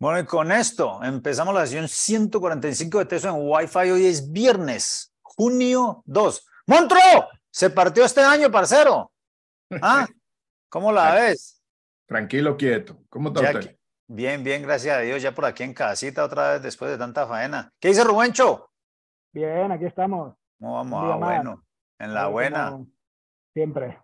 Bueno, y con esto empezamos la sesión 145 de Teso en Wi-Fi. Hoy es viernes, junio 2. ¡Montro! Se partió este año, parcero. ¿Ah? ¿Cómo la ves? Tranquilo, quieto. ¿Cómo está Ya usted? Bien, bien, gracias a Dios. Ya por aquí en casita otra vez después de tanta faena. ¿Qué dice Rubencho? Bien, aquí estamos. ¿Cómo vamos? Ah, bueno. En la buena. Siempre.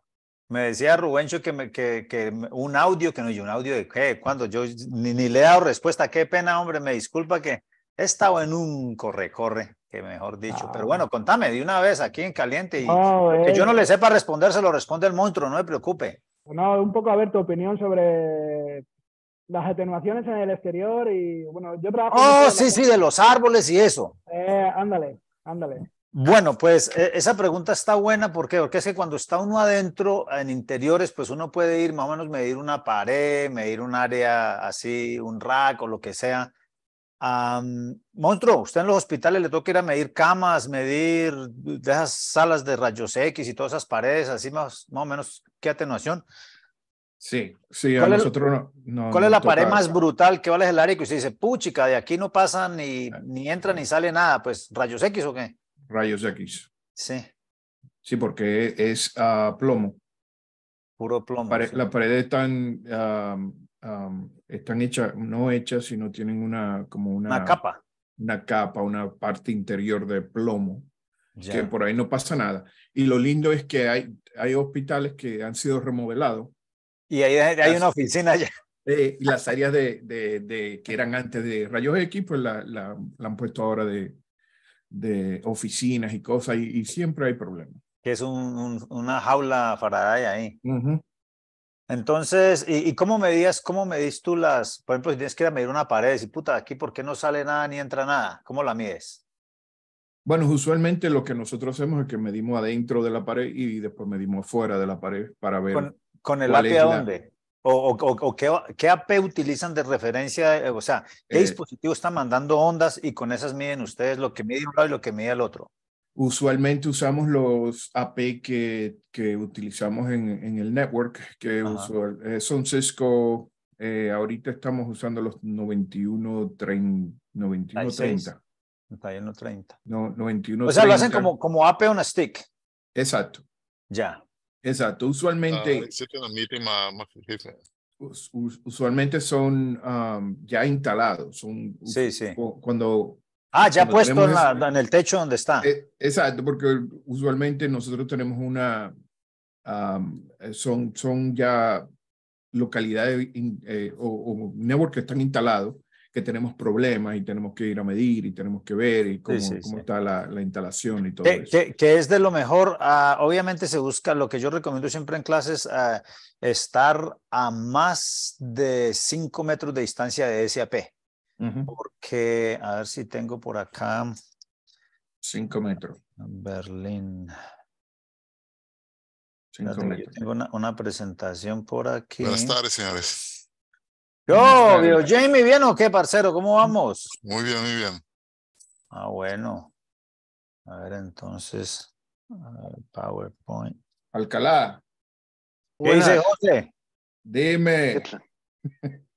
Me decía Rubencho que, me, que, un audio, que no, yo un audio de qué, cuando yo ni, ni le he dado respuesta, qué pena, hombre, me disculpa que he estado en un corre-corre, que mejor dicho. Pero Ah. bueno, contame de una vez aquí en caliente y que yo no le sepa responder, se lo responde el monstruo, no me preocupe. no, un poco a ver tu opinión sobre las atenuaciones en el exterior y bueno, yo trabajo. Oh, sí, sí, de los árboles y eso. Eh, ándale, ándale. Bueno, pues eh, esa pregunta está buena, ¿por qué? Porque es que cuando está uno adentro, en interiores, pues uno puede ir más o menos medir una pared, medir un área así, un rack o lo que sea. Am, monstruo, usted en los hospitales le toca ir a medir camas, medir de esas salas de rayos X y todas esas paredes, así más, más o menos, ¿qué atenuación? Sí, sí, a ¿Cuál es- nosotros no. no- ¿Cuál es nos la pared más brutal? ¿Qué vale el área que usted dice, puchica, de aquí no pasa ni, ni entra ni sale nada? Pues rayos X o qué? Rayos X. Sí, Sí, porque es ah, plomo. puro plomo. Pare- sí. Las paredes están, están hechas, no hechas, sino tienen una, como una, Una capa. una capa, una parte interior de plomo, Ya. que por ahí no pasa nada. Y lo lindo es que hay, hay hospitales que han sido remodelados Y ahí hay, una oficina ya. Eh, y las áreas de, de, de- que eran antes de rayos X, pues la, la, la han puesto ahora de, de oficinas y cosas, y, y siempre hay problemas. que es un- un- una jaula Faraday ahí. Ujú. Entonces, ¿y, y cómo medías, cómo medís tú las, por ejemplo, si tienes que ir a medir una pared, y puta, aquí por qué no sale nada ni entra nada? ¿Cómo la mides? Bueno, usualmente lo que nosotros hacemos es que medimos adentro de la pared y después medimos fuera de la pared para ver. ¿Con, con el ¿Cuál AP es a dónde? ¿O, o, o- qué, qué AP utilizan de referencia? Eh, O sea, ¿qué Eh, dispositivo están mandando ondas y con esas miden ustedes lo que mide un lado y lo que mide el otro? Usualmente usamos los AP que, que utilizamos en, en el network, que usual- eh, son Cisco. eh, ahorita estamos usando los 91, 30, 91, 96. 30. 31, 30. No, 91, O sea, lo hacen 30. como, como AP on a stick. Exacto, Ya. Exacto. Ah, Usualmente, us- usualmente son um, ya instalados. Son Sí, sí. cu- Cuando, Ah, ya Cuando puesto en, la- el techo donde está. eh, exacto, porque usualmente nosotros tenemos una, um, son, son ya localidades in- eh, o, o network que están instalados, que tenemos problemas y tenemos que ir a medir y tenemos que ver y cómo, sí, cómo sí. está la, la instalación y todo que, eso. que- que es de lo mejor. ah, obviamente se busca, lo que yo recomiendo siempre en clases, ah, estar a más de 5 metros de distancia de SAP. Ujú, Porque, a ver si tengo por acá, Cinco metros. Berlín. Cinco Espérate, que yo metros. tengo una, una presentación por aquí. Buenas tardes, señores. Yo. Jamie, ¿bien o qué, parcero? ¿Cómo vamos? Muy bien, muy bien. Ah, bueno. A ver, entonces, a ver, PowerPoint. Alcalá, ¿Qué dice. José? ¿Qué dime. tal?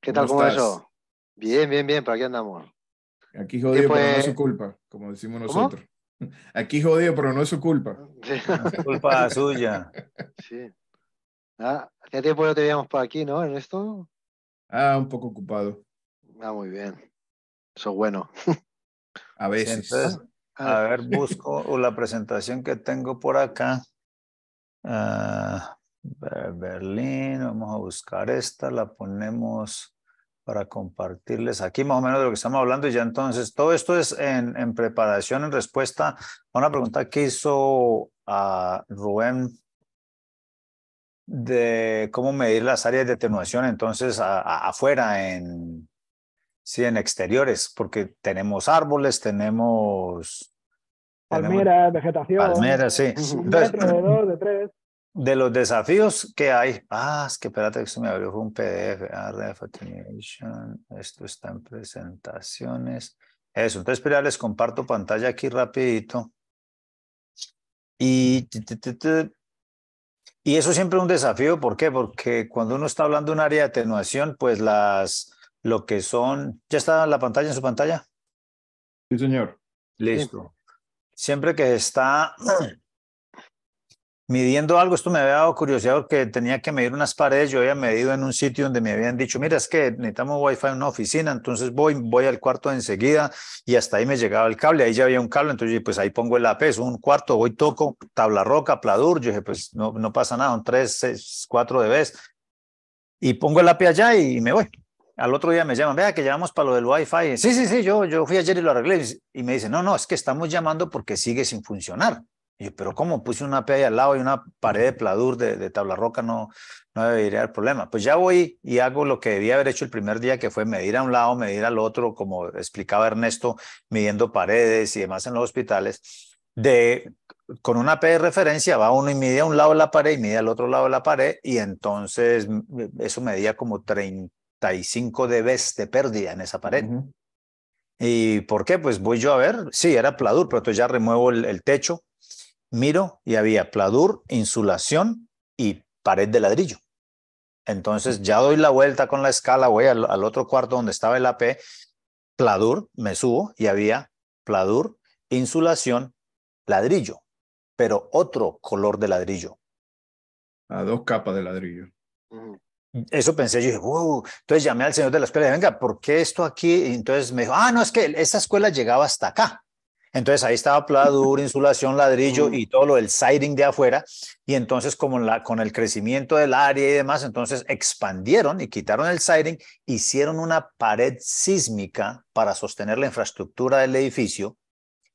¿Qué tal? ¿Cómo ¿Cómo estás? eso? Bien, bien, bien, por aquí andamos. Aquí jodido, pero no es su culpa, como decimos ¿Cómo? nosotros. Aquí jodido, pero no es su culpa. Sí. Culpa suya. sí. Ah, hacía tiempo que no te veíamos por aquí, ¿no, Ernesto? Ah, un poco ocupado. Ah, muy bien. Eso es bueno. A veces. entonces, a Ah, ver, busco la presentación que tengo por acá. Ah, Ber- Berlín, vamos a buscar esta, la ponemos para compartirles aquí más o menos de lo que estamos hablando y ya entonces todo esto es en, en preparación, en respuesta a una pregunta que hizo a Rubén de cómo medir las áreas de atenuación entonces a- a- afuera en, sí, en exteriores, porque tenemos árboles, tenemos... tenemos Palmeras, vegetación. Palmeras, sí. Entonces, de dos, de tres. de los desafíos que hay, ah, es que espérate que esto me abrió un PDF, ah, esto está en presentaciones, eso, entonces espera, les comparto pantalla aquí rapidito. Y. y eso siempre es un desafío, ¿por qué? Porque cuando uno está hablando de un área de atenuación, pues las, lo que son, ¿ya está la pantalla en su pantalla? Sí, señor. Listo. Siempre que está midiendo algo, esto me había dado curiosidad porque tenía que medir unas paredes, yo había medido en un sitio donde me habían dicho, mira, es que necesitamos wifi en una oficina, entonces voy, voy al cuarto enseguida y hasta ahí me llegaba el cable, ahí ya había un cable, entonces pues ahí pongo el AP, es un cuarto, voy toco, tabla roca, pladur, yo dije, pues no, no pasa nada, son tres, seis, cuatro de vez y pongo el AP allá y me voy. Al otro día me llaman, vea que llamamos para lo del Wi-Fi. Sí, sí, sí, yo, yo fui ayer y lo arreglé. Y me dice, no, no, es que estamos llamando porque sigue sin funcionar. Y yo, pero ¿cómo? Puse una AP ahí al lado y una pared de pladur de, de tabla roca, no, no debería haber problema. Pues ya voy y hago lo que debía haber hecho el primer día, que fue medir a un lado, medir al otro, como explicaba Ernesto, midiendo paredes y demás en los hospitales. De, con una P de referencia va uno y mide a un lado de la pared y mide al otro lado de la pared y entonces eso medía como 35 dB de pérdida en esa pared. Ujú. ¿Y por qué? Pues voy yo a ver, sí, era pladur, pero entonces ya remuevo el, el techo, miro y había pladur, insulación y pared de ladrillo. Entonces ya doy la vuelta con la escala, voy al, al otro cuarto donde estaba el AP, pladur, me subo y había pladur, insulación, ladrillo, pero otro color de ladrillo. A dos capas de ladrillo. Eso pensé, yo dije, wow. Entonces llamé al señor de la escuela y dije, venga, ¿por qué esto aquí? Y entonces me dijo, ah, no, es que esa escuela llegaba hasta acá. Entonces ahí estaba pladur, insulación, ladrillo y todo lo del siding de afuera. Y entonces como la, con el crecimiento del área y demás, entonces expandieron y quitaron el siding, hicieron una pared sísmica para sostener la infraestructura del edificio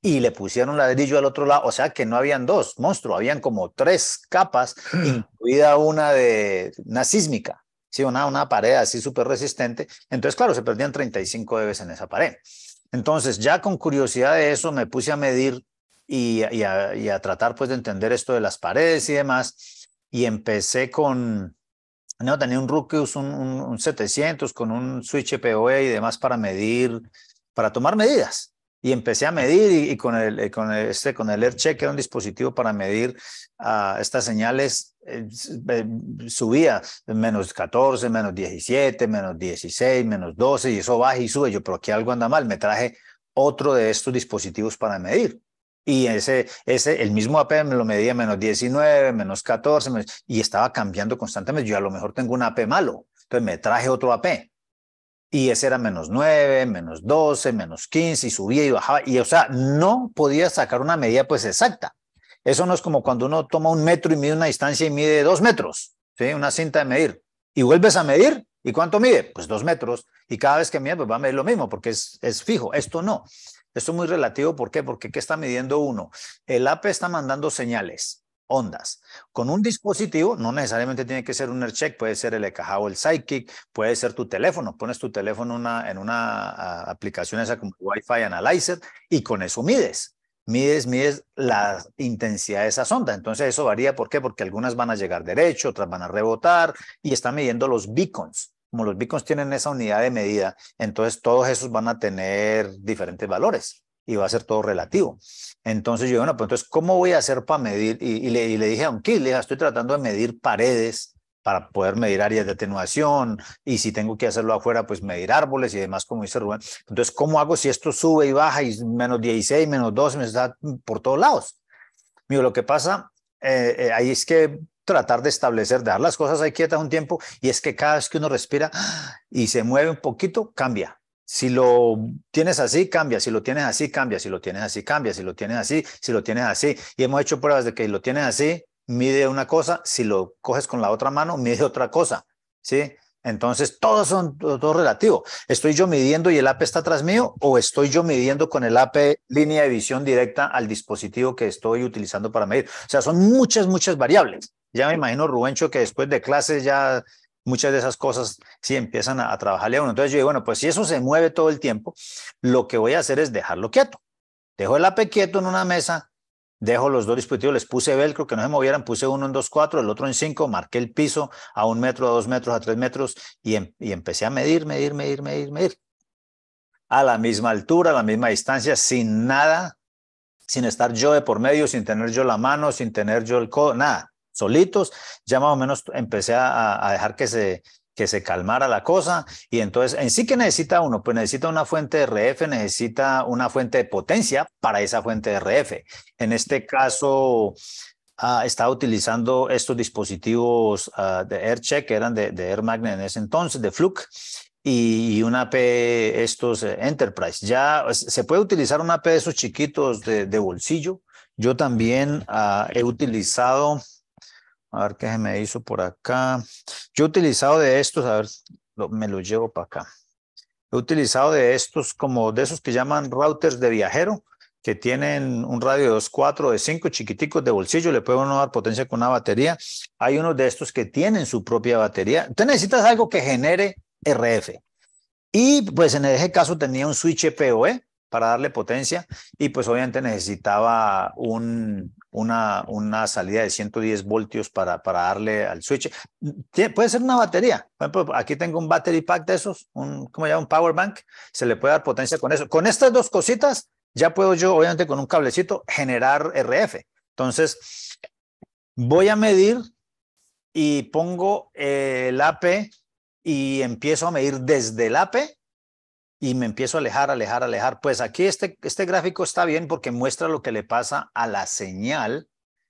y le pusieron ladrillo al otro lado. O sea que no habían dos, monstruo, habían como tres capas, incluida una de una sísmica. Sí, una, una pared así súper resistente. Entonces, claro, se perdían 35 dB en esa pared. Entonces, ya con curiosidad de eso, me puse a medir y, a, tratar pues de entender esto de las paredes y demás. Y empecé con, no, tenía un Ruckus, un, un, un 700 con un switch PoE y demás para medir, para tomar medidas. Y empecé a medir y, con, el, con, el, este, con el AirCheck, que era un dispositivo para medir uh, estas señales, eh, subía menos 14, menos 17, menos 16, menos 12 y eso baja y sube. Yo, pero aquí algo anda mal. Me traje otro de estos dispositivos para medir. Y ese, ese, el mismo AP me lo medía menos 19, menos 14, menos, y estaba cambiando constantemente. Yo a lo mejor tengo un AP malo, entonces me traje otro AP. Y ese era menos 9, menos 12, menos 15, y subía y bajaba. Y o sea, no podía sacar una medida pues exacta. Eso no es como cuando uno toma un metro y mide una distancia y mide dos metros, ¿sí? Una cinta de medir. Y vuelves a medir, ¿y cuánto mide? Pues dos metros. Y cada vez que mide, pues va a medir lo mismo, porque es, es fijo. Esto no. Esto es muy relativo. ¿Por qué? Porque ¿qué está midiendo uno? El AP está mandando señales, ondas. Con un dispositivo, no necesariamente tiene que ser un AirCheck, puede ser el EKH o el Sidekick, puede ser tu teléfono. Pones tu teléfono una, en una uh, aplicación esa como Wi-Fi Analyzer y con eso mides. Mides, mides la intensidad de esa sonda. Entonces eso varía. ¿Por qué? Porque algunas van a llegar derecho, otras van a rebotar y está midiendo los beacons como los beacons tienen esa unidad de medida, entonces todos esos van a tener diferentes valores y va a ser todo relativo. Entonces yo, bueno, pues entonces, ¿cómo voy a hacer para medir? Y, le, dije a un kit, le dije, estoy tratando de medir paredes para poder medir áreas de atenuación y si tengo que hacerlo afuera, pues medir árboles y demás, como dice Rubén. Entonces, ¿cómo hago si esto sube y baja y menos 16, menos 12, me está por todos lados? Mío, lo que pasa eh, eh, ahí es que tratar de establecer, dejar las cosas ahí quietas un tiempo y es que cada vez que uno respira y se mueve un poquito, cambia. Si lo tienes así, cambia. Si lo tienes así, cambia. Si lo tienes así, cambia. Si lo tienes así, si lo tienes así. Y hemos hecho pruebas de que lo tienes así, mide una cosa. Si lo coges con la otra mano, mide otra cosa. ¿Sí? Entonces, todos son todo relativo. ¿Estoy yo midiendo y el AP está atrás mío o estoy yo midiendo con el AP línea de visión directa al dispositivo que estoy utilizando para medir? O sea, son muchas, muchas variables. Ya me imagino, Rubencho, que después de clases ya muchas de esas cosas sí empiezan a, trabajarle a uno. Entonces yo digo, bueno, pues si eso se mueve todo el tiempo, lo que voy a hacer es dejarlo quieto. Dejo el AP quieto en una mesa, dejo los dos dispositivos, les puse velcro, que no se movieran, puse uno en 2.4, el otro en 5, marqué el piso a un metro, a dos metros, a tres metros y, em, y empecé a medir, medir, medir, medir, medir. A la misma altura, a la misma distancia, sin nada, sin estar yo de por medio, sin tener yo la mano, sin tener yo el codo, nada solitos, ya más o menos empecé a, dejar que se, que se calmara la cosa. Y entonces, en sí que necesita uno, pues necesita una fuente RF, necesita una fuente de potencia para esa fuente RF. En este caso, ah, estaba utilizando estos dispositivos ah, de AirCheck, que eran de, de Air Magnet en ese entonces, de Fluke, y una P, estos eh, Enterprise. Ya se puede utilizar una P de esos chiquitos de, de bolsillo. Yo también ah, he utilizado a ver qué se me hizo por acá. Yo he utilizado de estos, a ver, me los llevo para acá. He utilizado de estos como de esos que llaman routers de viajero, que tienen un radio de 2.4, de 5 chiquiticos de bolsillo, le puede uno dar potencia con una batería. Hay unos de estos que tienen su propia batería. Tú necesitas algo que genere RF. Y pues en ese caso tenía un switch PoE para darle potencia y pues obviamente necesitaba un, una, salida de 110 voltios para, para darle al switch. Puede ser una batería. Por ejemplo, aquí tengo un battery pack de esos, un, ¿cómo llama? Un power bank. Se le puede dar potencia con eso. Con estas dos cositas ya puedo yo, obviamente con un cablecito, generar RF. Entonces, voy a medir y pongo el AP y empiezo a medir desde el AP y me empiezo a alejar, alejar, alejar. Pues aquí este, este gráfico está bien porque muestra lo que le pasa a la señal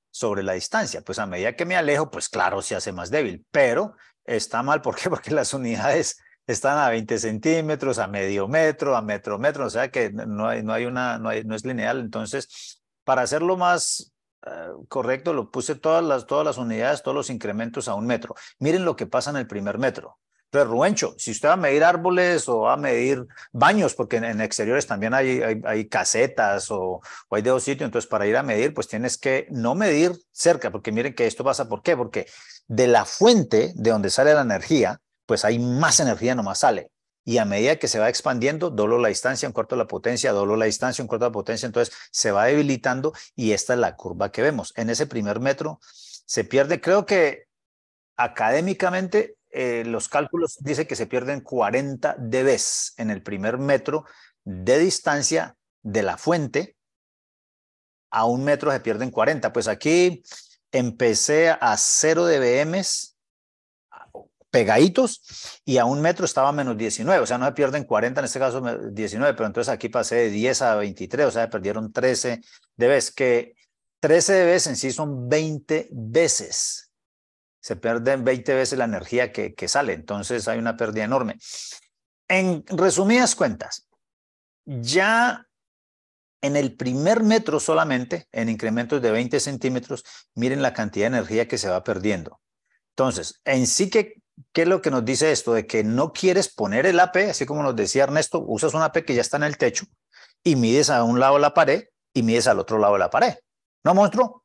sobre la distancia. Pues a medida que me alejo, pues claro, se hace más débil, pero está mal. ¿Por qué? Porque las unidades están a 20 centímetros, a medio metro, a metro, metro, o sea que no hay, no hay una, no, hay, no es lineal. Entonces, para hacerlo más eh, correcto, lo puse todas las, todas las unidades, todos los incrementos a un metro. Miren lo que pasa en el primer metro. Entonces, Ruencho, si usted va a medir árboles o va a medir baños, porque en, exteriores también hay, hay, casetas o, o, hay de dos sitios, entonces para ir a medir, pues tienes que no medir cerca, porque miren que esto pasa, ¿por qué? Porque de la fuente de donde sale la energía, pues hay más energía nomás sale. Y a medida que se va expandiendo, doblo la distancia, un cuarto la potencia, doblo la distancia, un cuarto la potencia, entonces se va debilitando y esta es la curva que vemos. En ese primer metro se pierde, creo que académicamente eh, los cálculos dicen que se pierden 40 dB en el primer metro de distancia de la fuente. A un metro se pierden 40. Pues aquí empecé a 0 dBm pegaditos y a un metro estaba menos 19, o sea, no se pierden 40, en este caso 19, pero entonces aquí pasé de 10 a 23, o sea, perdieron 13 dB, que 13 dB en sí son 20 veces se pierden 20 veces la energía que, sale, entonces hay una pérdida enorme. En resumidas cuentas, ya en el primer metro solamente, en incrementos de 20 centímetros, miren la cantidad de energía que se va perdiendo. Entonces, en sí que, ¿qué es lo que nos dice esto? De que no quieres poner el AP, así como nos decía Ernesto, usas un AP que ya está en el techo y mides a un lado la pared y mides al otro lado la pared. ¿No, monstruo?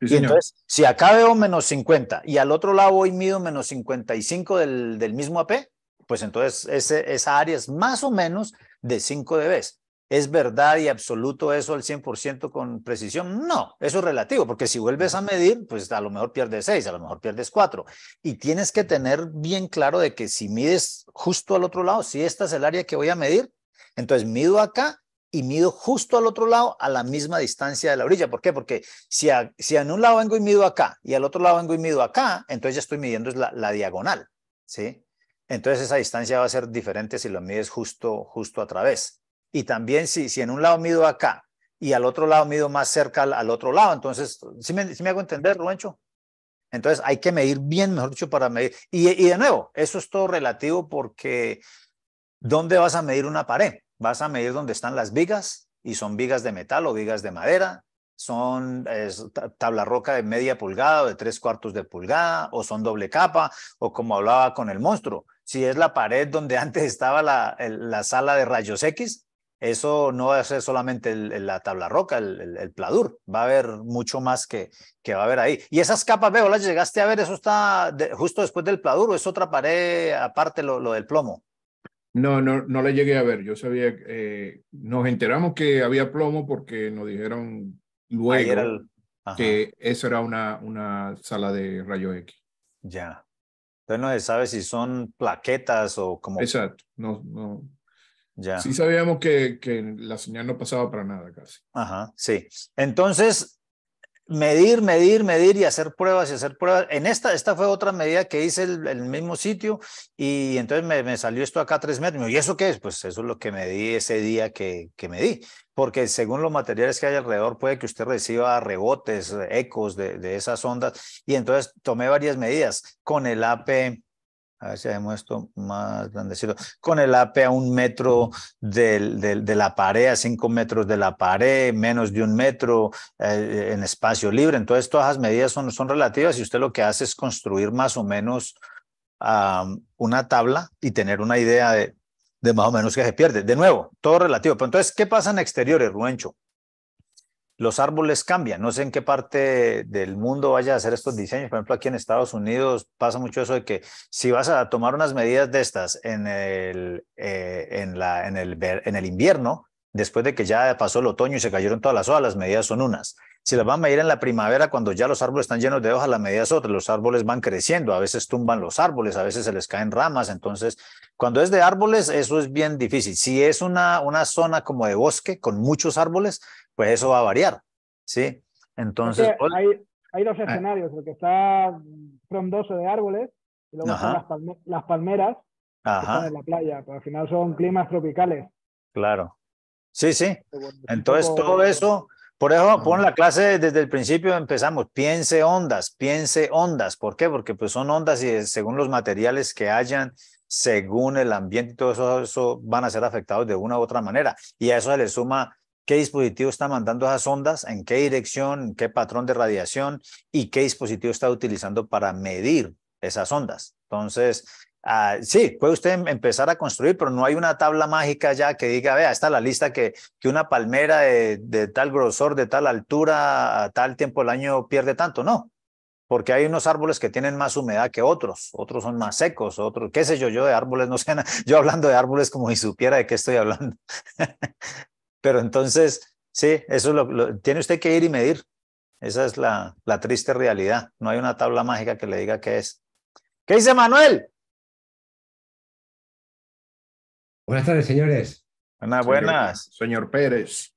Y entonces, si acá veo menos 50 y al otro lado hoy mido menos 55 del, del mismo AP, pues entonces ese, esa área es más o menos de 5 dB. ¿Es verdad y absoluto eso al 100% con precisión? No, eso es relativo, porque si vuelves a medir, pues a lo mejor pierdes 6, a lo mejor pierdes 4. Y tienes que tener bien claro de que si mides justo al otro lado, si esta es el área que voy a medir, entonces mido acá y mido justo al otro lado a la misma distancia de la orilla. ¿Por qué? Porque si, si en un lado vengo y mido acá y al otro lado vengo y mido acá, entonces ya estoy midiendo la, la diagonal, ¿sí? Entonces esa distancia va a ser diferente si lo mides justo, justo a través. Y también si, si en un lado mido acá y al otro lado mido más cerca al, otro lado, entonces, ¿sí me, me hago entender, Ruencho? Entonces hay que medir bien, mejor dicho, para medir. Y, y de nuevo, eso es todo relativo porque ¿dónde vas a medir una pared? Vas a medir dónde están las vigas y son vigas de metal o vigas de madera, son tabla roca de media pulgada o de tres cuartos de pulgada, o son doble capa, o como hablaba con el monstruo, si es la pared donde antes estaba la, la sala de rayos X, eso no va a ser solamente la tabla roca, el, pladur, va a haber mucho más que, que va a haber ahí. Y esas capas, veo, las llegaste a ver, eso está justo después del pladur, o es otra pared aparte lo, lo del plomo. No, no, no le llegué a ver. Yo sabía, eh, nos enteramos que había plomo porque nos dijeron luego que esa era una, una sala de rayo X. Ya. Entonces no se sabe si son plaquetas o como. Exacto. No, no. Ya. Sí sabíamos que, que la señal no pasaba para nada casi. Ajá, sí. Entonces, medir, medir, medir y hacer pruebas y hacer pruebas. En esta, esta fue otra medida que hice el, mismo sitio y entonces me, me, salió esto acá a tres metros. ¿Y eso qué es? Pues eso es lo que medí ese día que, que medí, porque según los materiales que hay alrededor puede que usted reciba rebotes, ecos de, de esas ondas y entonces tomé varias medidas con el AP a ver si hacemos esto más grandecito, con el AP a un metro del, de la pared, a cinco metros de la pared, menos de un metro eh, en espacio libre. Entonces, todas las medidas son, son relativas y usted lo que hace es construir más o menos una tabla y tener una idea de, de más o menos que se pierde. De nuevo, todo relativo. Pero entonces, ¿qué pasa en exteriores, Ruencho? Los árboles cambian. No sé en qué parte del mundo vaya a hacer estos diseños. Por ejemplo, aquí en Estados Unidos pasa mucho eso de que si vas a tomar unas medidas de estas en el, eh, en la, en el, en el invierno, después de que ya pasó el otoño y se cayeron todas las hojas, las medidas son unas. Si las van a medir en la primavera, cuando ya los árboles están llenos de hojas, las medidas otras. Los árboles van creciendo, a veces tumban los árboles, a veces se les caen ramas. Entonces, cuando es de árboles, eso es bien difícil. Si es una, una zona como de bosque con muchos árboles, pues eso va a variar, ¿sí? Entonces... hay, hay, dos escenarios, el que está frondoso de árboles y luego están las, palme las, palmeras Ajá. que están en la playa, pero al final son climas tropicales. Claro. Sí, sí. Entonces todo eso, por eso pon la clase desde el principio empezamos, piense ondas, piense ondas. ¿Por qué? Porque pues son ondas y según los materiales que hayan, según el ambiente y todo eso, eso van a ser afectados de una u otra manera. Y a eso se le suma qué dispositivo está mandando esas ondas, en qué dirección, en qué patrón de radiación y qué dispositivo está utilizando para medir esas ondas. Entonces, uh, sí, puede usted em, empezar a construir, pero no hay una tabla mágica ya que diga, vea, está la lista que, que una palmera de, tal grosor, de tal altura, a tal tiempo del año pierde tanto. No, porque hay unos árboles que tienen más humedad que otros, otros son más secos, otros, qué sé yo, yo de árboles, no sé, yo hablando de árboles como si supiera de qué estoy hablando. Pero entonces, sí, eso lo, tiene usted que ir y medir. Esa es la, la triste realidad. No hay una tabla mágica que le diga qué es. ¿Qué dice Manuel? Buenas tardes, señores. Buenas, buenas. Señor, señor Pérez.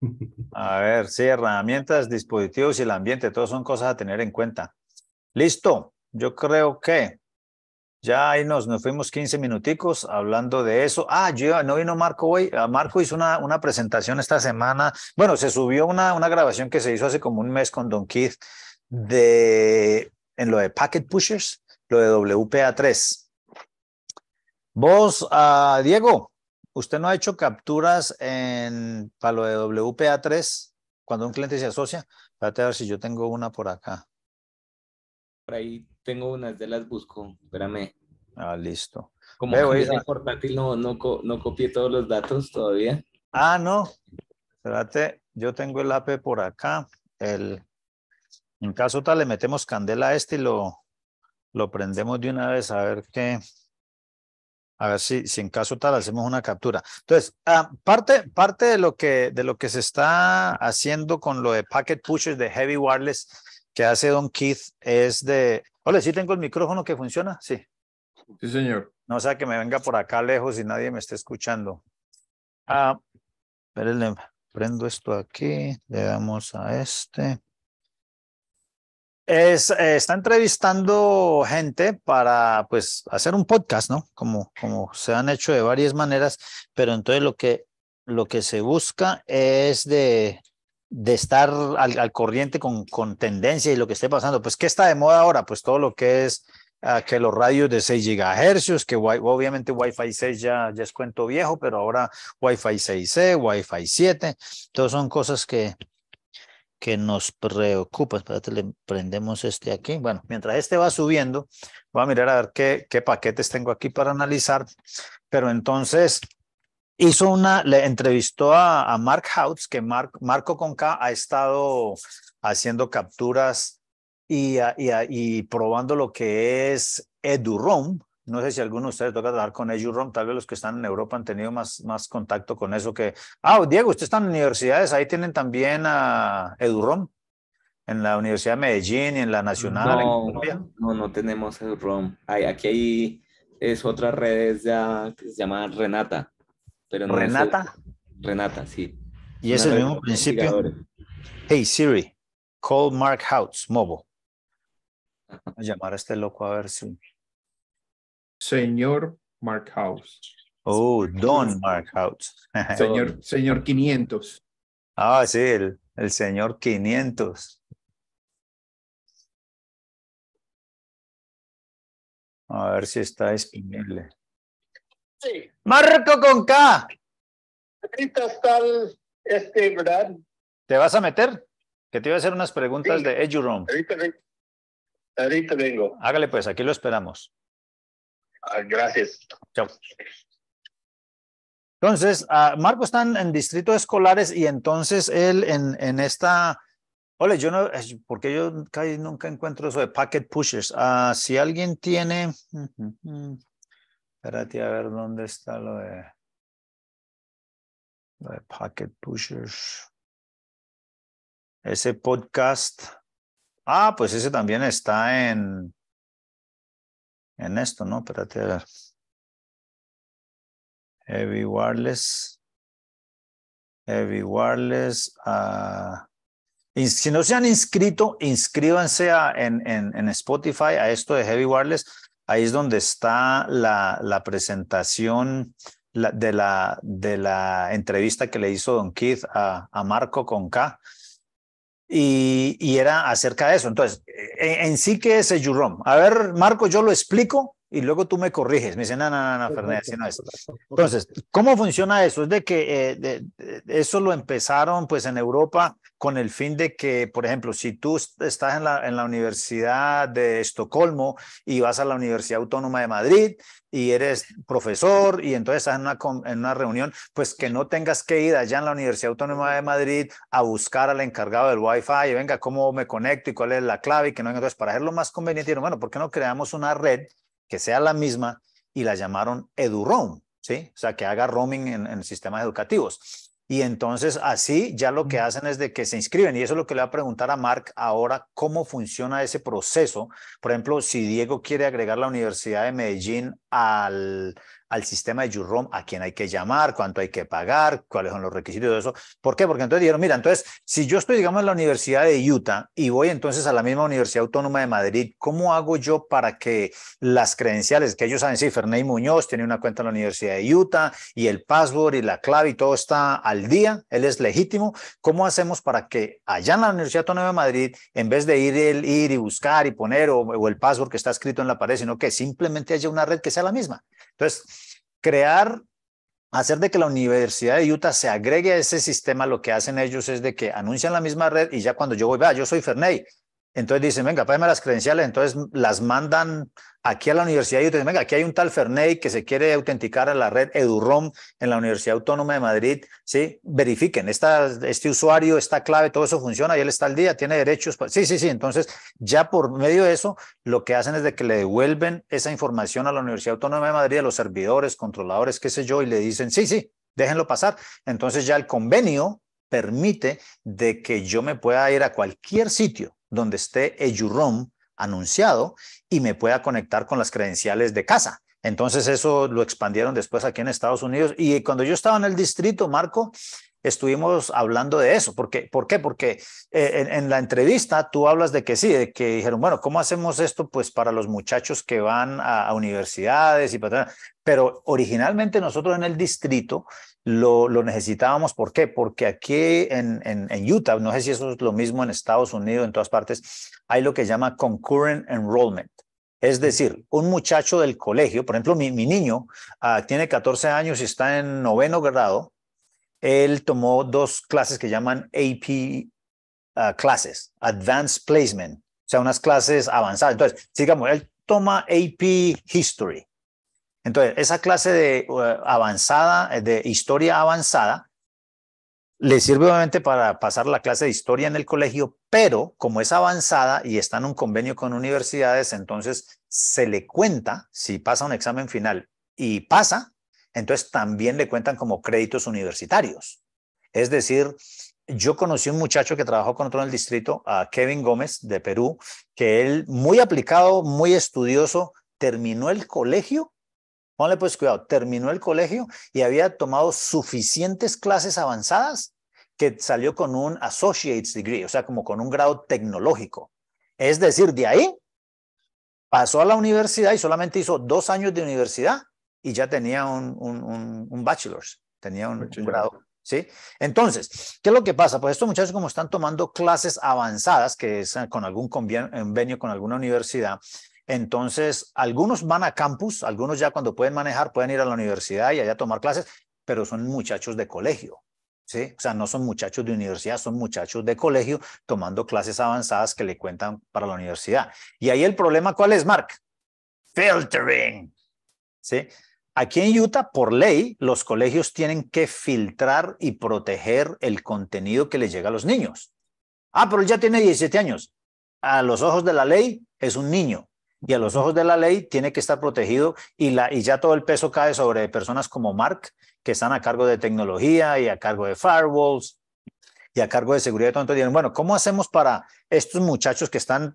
A ver, sí, herramientas, dispositivos y el ambiente, todos son cosas a tener en cuenta. Listo, yo creo que ya ahí nos, nos fuimos 15 minuticos hablando de eso. Ah, yo no vino Marco hoy. Ah, Marco hizo una, una presentación esta semana. Bueno, se subió una, una grabación que se hizo hace como un mes con Don Keith de, en lo de Packet Pushers, lo de WPA3. Vos, uh, Diego, ¿usted no ha hecho capturas en, para lo de WPA3 cuando un cliente se asocia? Espérate a ver si yo tengo una por acá. Por ahí tengo unas de las busco, espérame. Ah, listo. Como Veo, el portátil no, no, no copié todos los datos todavía. Ah, no. Espérate, yo tengo el AP por acá. El, en caso tal, le metemos candela a este y lo, lo prendemos de una vez a ver qué. A ver si, si en caso tal hacemos una captura. Entonces, ah, parte, parte de, lo que, de lo que se está haciendo con lo de packet pushers de heavy wireless que hace Don Keith es de Hola, ¿sí tengo el micrófono que funciona? Sí. Sí, señor. No sea que me venga por acá lejos y nadie me esté escuchando. Ah, espérenle, prendo esto aquí, le damos a este. Es, eh, está entrevistando gente para pues hacer un podcast, ¿no? Como, como se han hecho de varias maneras, pero entonces lo que, lo que se busca es de de estar al, al corriente con, con, tendencia y lo que esté pasando. Pues, ¿qué está de moda ahora? Pues todo lo que es uh, que los radios de 6 gigahercios, que obviamente Wi-Fi 6 ya, ya es cuento viejo, pero ahora Wi-Fi 6E, Wi-Fi 7, todas son cosas que, que nos preocupan. Espérate, le prendemos este aquí. Bueno, mientras este va subiendo, voy a mirar a ver qué, qué paquetes tengo aquí para analizar. Pero entonces, hizo una, le entrevistó a, a Mark Houts, que Mark, Marco Conca ha estado haciendo capturas y, y, y, probando lo que es EduROM. No sé si alguno de ustedes toca trabajar con EduROM, tal vez los que están en Europa han tenido más, más contacto con eso que... Ah, Diego, usted está en universidades, ahí tienen también a EduROM, en la Universidad de Medellín y en la Nacional. No, en no, no tenemos EduROM. Hay, aquí hay, es otra red ya que se llama Renata. Pero no Renata. Renata, sí. Y es el mismo principio. Hey Siri. Call Mark Houtz, Mobo. a llamar a este loco a ver si. Señor Mark House. Oh, Don Mark House. señor, señor 500. Ah, sí, el, el señor 500. A ver si está disponible. Sí. Marco con K. Ahorita está el, este, ¿verdad? ¿Te vas a meter? Que te iba a hacer unas preguntas de EduRoam. Ahorita, ahorita vengo. Hágale pues, aquí lo esperamos. Ah, gracias. Chao. Entonces, uh, Marco está en, distritos escolares y entonces él en, en esta... Ole, yo no, porque yo casi nunca encuentro eso de packet pushers. Uh, si alguien tiene... Espérate a ver dónde está lo de, lo de packet pushers. Ese podcast. Ah, pues ese también está en, en esto, ¿no? Espérate a ver. Heavy Wireless. Heavy Wireless. Uh, si no se han inscrito, inscríbanse a, en, en, en, Spotify a esto de Heavy Wireless. Ahí es donde está la, la presentación de, la, de la entrevista que le hizo Don Keith a, a Marco con K. Y, y, era acerca de eso. Entonces, en, en sí, ¿qué es el Jurom? A ver, Marco, yo lo explico y luego tú me corriges. Me dicen, no, no, no, no Fernández, así no es. Entonces, ¿cómo funciona eso? Es de que eh, eso lo empezaron pues en Europa con el fin de que, por ejemplo, si tú estás en la, en la Universidad de Estocolmo y vas a la Universidad Autónoma de Madrid y eres profesor y entonces estás en una, en una reunión, pues que no tengas que ir allá en la Universidad Autónoma de Madrid a buscar al encargado del Wi-Fi y venga, ¿cómo me conecto y cuál es la clave? Y que no, entonces para hacerlo más conveniente, bueno, ¿por qué no creamos una red que sea la misma y la llamaron EduRoam, ¿sí? O sea, que haga roaming en, en sistemas educativos. Y entonces así ya lo que hacen es de que se inscriben y eso es lo que le voy a preguntar a Mark ahora, cómo funciona ese proceso. Por ejemplo, si Diego quiere agregar la Universidad de Medellín al, al sistema de YouRoam, a quién hay que llamar, cuánto hay que pagar, cuáles son los requisitos de eso. ¿Por qué? Porque entonces dijeron, mira, entonces, si yo estoy, digamos, en la Universidad de Utah y voy entonces a la misma Universidad Autónoma de Madrid, ¿cómo hago yo para que las credenciales, que ellos saben, sí, Ferney Muñoz tiene una cuenta en la Universidad de Utah y el password y la clave y todo está al día, él es legítimo, ¿cómo hacemos para que allá en la Universidad Autónoma de Madrid, en vez de ir, el, ir y buscar y poner o, o el password que está escrito en la pared, sino que simplemente haya una red que sea la misma? Entonces, crear, hacer de que la Universidad de Utah se agregue a ese sistema, lo que hacen ellos es de que anuncian la misma red y ya cuando yo voy, vea, yo soy Ferney, entonces dicen, venga, págame las credenciales, entonces las mandan aquí a la universidad y dicen, venga, aquí hay un tal Ferney que se quiere autenticar a la red EduROM en la Universidad Autónoma de Madrid, ¿sí? Verifiquen, esta, este usuario, esta clave, todo eso funciona y él está al día, tiene derechos. Sí, sí, sí, entonces ya por medio de eso, lo que hacen es de que le devuelven esa información a la Universidad Autónoma de Madrid, a los servidores, controladores, qué sé yo, y le dicen, sí, sí, déjenlo pasar. Entonces ya el convenio permite de que yo me pueda ir a cualquier sitio donde esté EduROM anunciado y me pueda conectar con las credenciales de casa. Entonces eso lo expandieron después aquí en Estados Unidos. Y cuando yo estaba en el distrito, Marco, estuvimos hablando de eso. ¿Por qué? ¿Por qué? Porque eh, en, en, la entrevista tú hablas de que sí, de que dijeron, bueno, ¿cómo hacemos esto? Pues para los muchachos que van a, a universidades y para... Pero originalmente nosotros en el distrito lo, lo necesitábamos. ¿Por qué? Porque aquí en, en, en, Utah, no sé si eso es lo mismo en Estados Unidos, en todas partes, hay lo que llama concurrent enrollment. Es decir, un muchacho del colegio, por ejemplo, mi, mi niño uh, tiene 14 años y está en noveno grado, él tomó dos clases que llaman AP uh, clases, Advanced Placement, o sea, unas clases avanzadas. Entonces, digamos, él toma AP History. Entonces, esa clase de uh, avanzada, de historia avanzada, le sirve obviamente para pasar la clase de historia en el colegio, pero como es avanzada y está en un convenio con universidades, entonces se le cuenta, si pasa un examen final y pasa, entonces también le cuentan como créditos universitarios. Es decir, yo conocí un muchacho que trabajó con otro en el distrito, a Kevin Gómez de Perú, que él, muy aplicado, muy estudioso, terminó el colegio Ponle pues cuidado, terminó el colegio y había tomado suficientes clases avanzadas que salió con un associate's degree, o sea, como con un grado tecnológico. Es decir, de ahí pasó a la universidad y solamente hizo dos años de universidad y ya tenía un, un, un, bachelor's, tenía un, grado. ¿Sí? Entonces, ¿qué es lo que pasa? Pues estos muchachos como están tomando clases avanzadas, que es con algún convenio con alguna universidad, entonces algunos van a campus, algunos ya cuando pueden manejar pueden ir a la universidad y allá tomar clases, pero son muchachos de colegio. ¿sí? O sea, no son muchachos de universidad, son muchachos de colegio tomando clases avanzadas que le cuentan para la universidad. Y ahí el problema, ¿cuál es, Mark? Filtering. ¿Sí? Aquí en Utah, por ley, los colegios tienen que filtrar y proteger el contenido que les llega a los niños. Ah, pero él ya tiene 17 años. A los ojos de la ley es un niño y a los ojos de la ley tiene que estar protegido y, la, y ya todo el peso cae sobre personas como Mark, que están a cargo de tecnología y a cargo de firewalls y a cargo de seguridad. Entonces bueno, ¿cómo hacemos para estos muchachos que están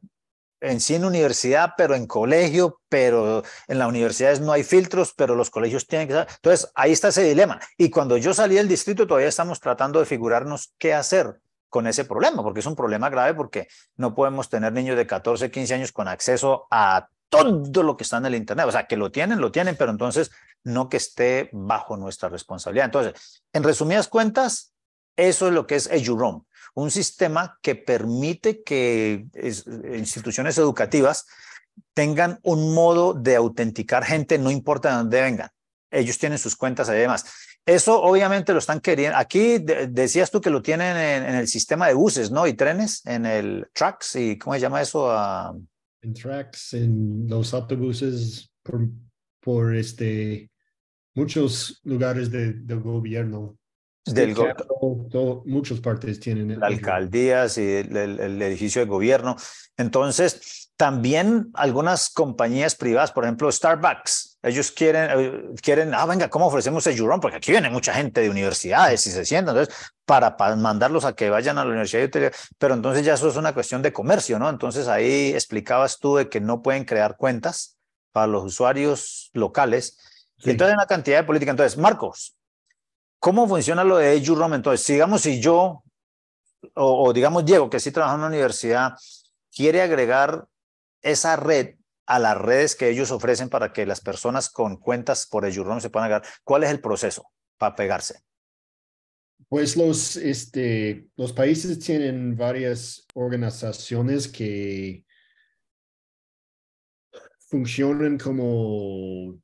en sí en universidad, pero en colegio, pero en las universidades no hay filtros, pero los colegios tienen que... Entonces, ahí está ese dilema. Y cuando yo salí del distrito, todavía estamos tratando de figurarnos qué hacer con ese problema, porque es un problema grave, porque no podemos tener niños de 14, 15 años con acceso a todo lo que está en el Internet. O sea, que lo tienen, lo tienen, pero entonces no que esté bajo nuestra responsabilidad. Entonces, en resumidas cuentas, eso es lo que es EduRoam, un sistema que permite que instituciones educativas tengan un modo de autenticar gente, no importa de dónde vengan. Ellos tienen sus cuentas y demás. Eso obviamente lo están queriendo. Aquí decías tú que lo tienen en, el sistema de buses, ¿no? Y trenes, en el tracks y ¿cómo se llama eso? Uh... En tracks, en los autobuses por, por este muchos lugares de, del gobierno. Del muchas partes tienen. alcaldías y el, edificio de gobierno. Entonces, también algunas compañías privadas, por ejemplo, Starbucks, ellos quieren, eh, quieren ah, venga, ¿cómo ofrecemos el Jurón? Porque aquí viene mucha gente de universidades y se sientan, entonces, para, para mandarlos a que vayan a la universidad. Pero entonces ya eso es una cuestión de comercio, ¿no? Entonces ahí explicabas tú de que no pueden crear cuentas para los usuarios locales y entonces hay una cantidad de política. Entonces, Marcos, ¿cómo funciona lo de EduRoam? Entonces, digamos si yo, o, digamos Diego, que sí trabaja en una universidad, quiere agregar esa red a las redes que ellos ofrecen para que las personas con cuentas por EduRoam se puedan agregar, ¿cuál es el proceso para pegarse? Pues los, este, los países tienen varias organizaciones que funcionan como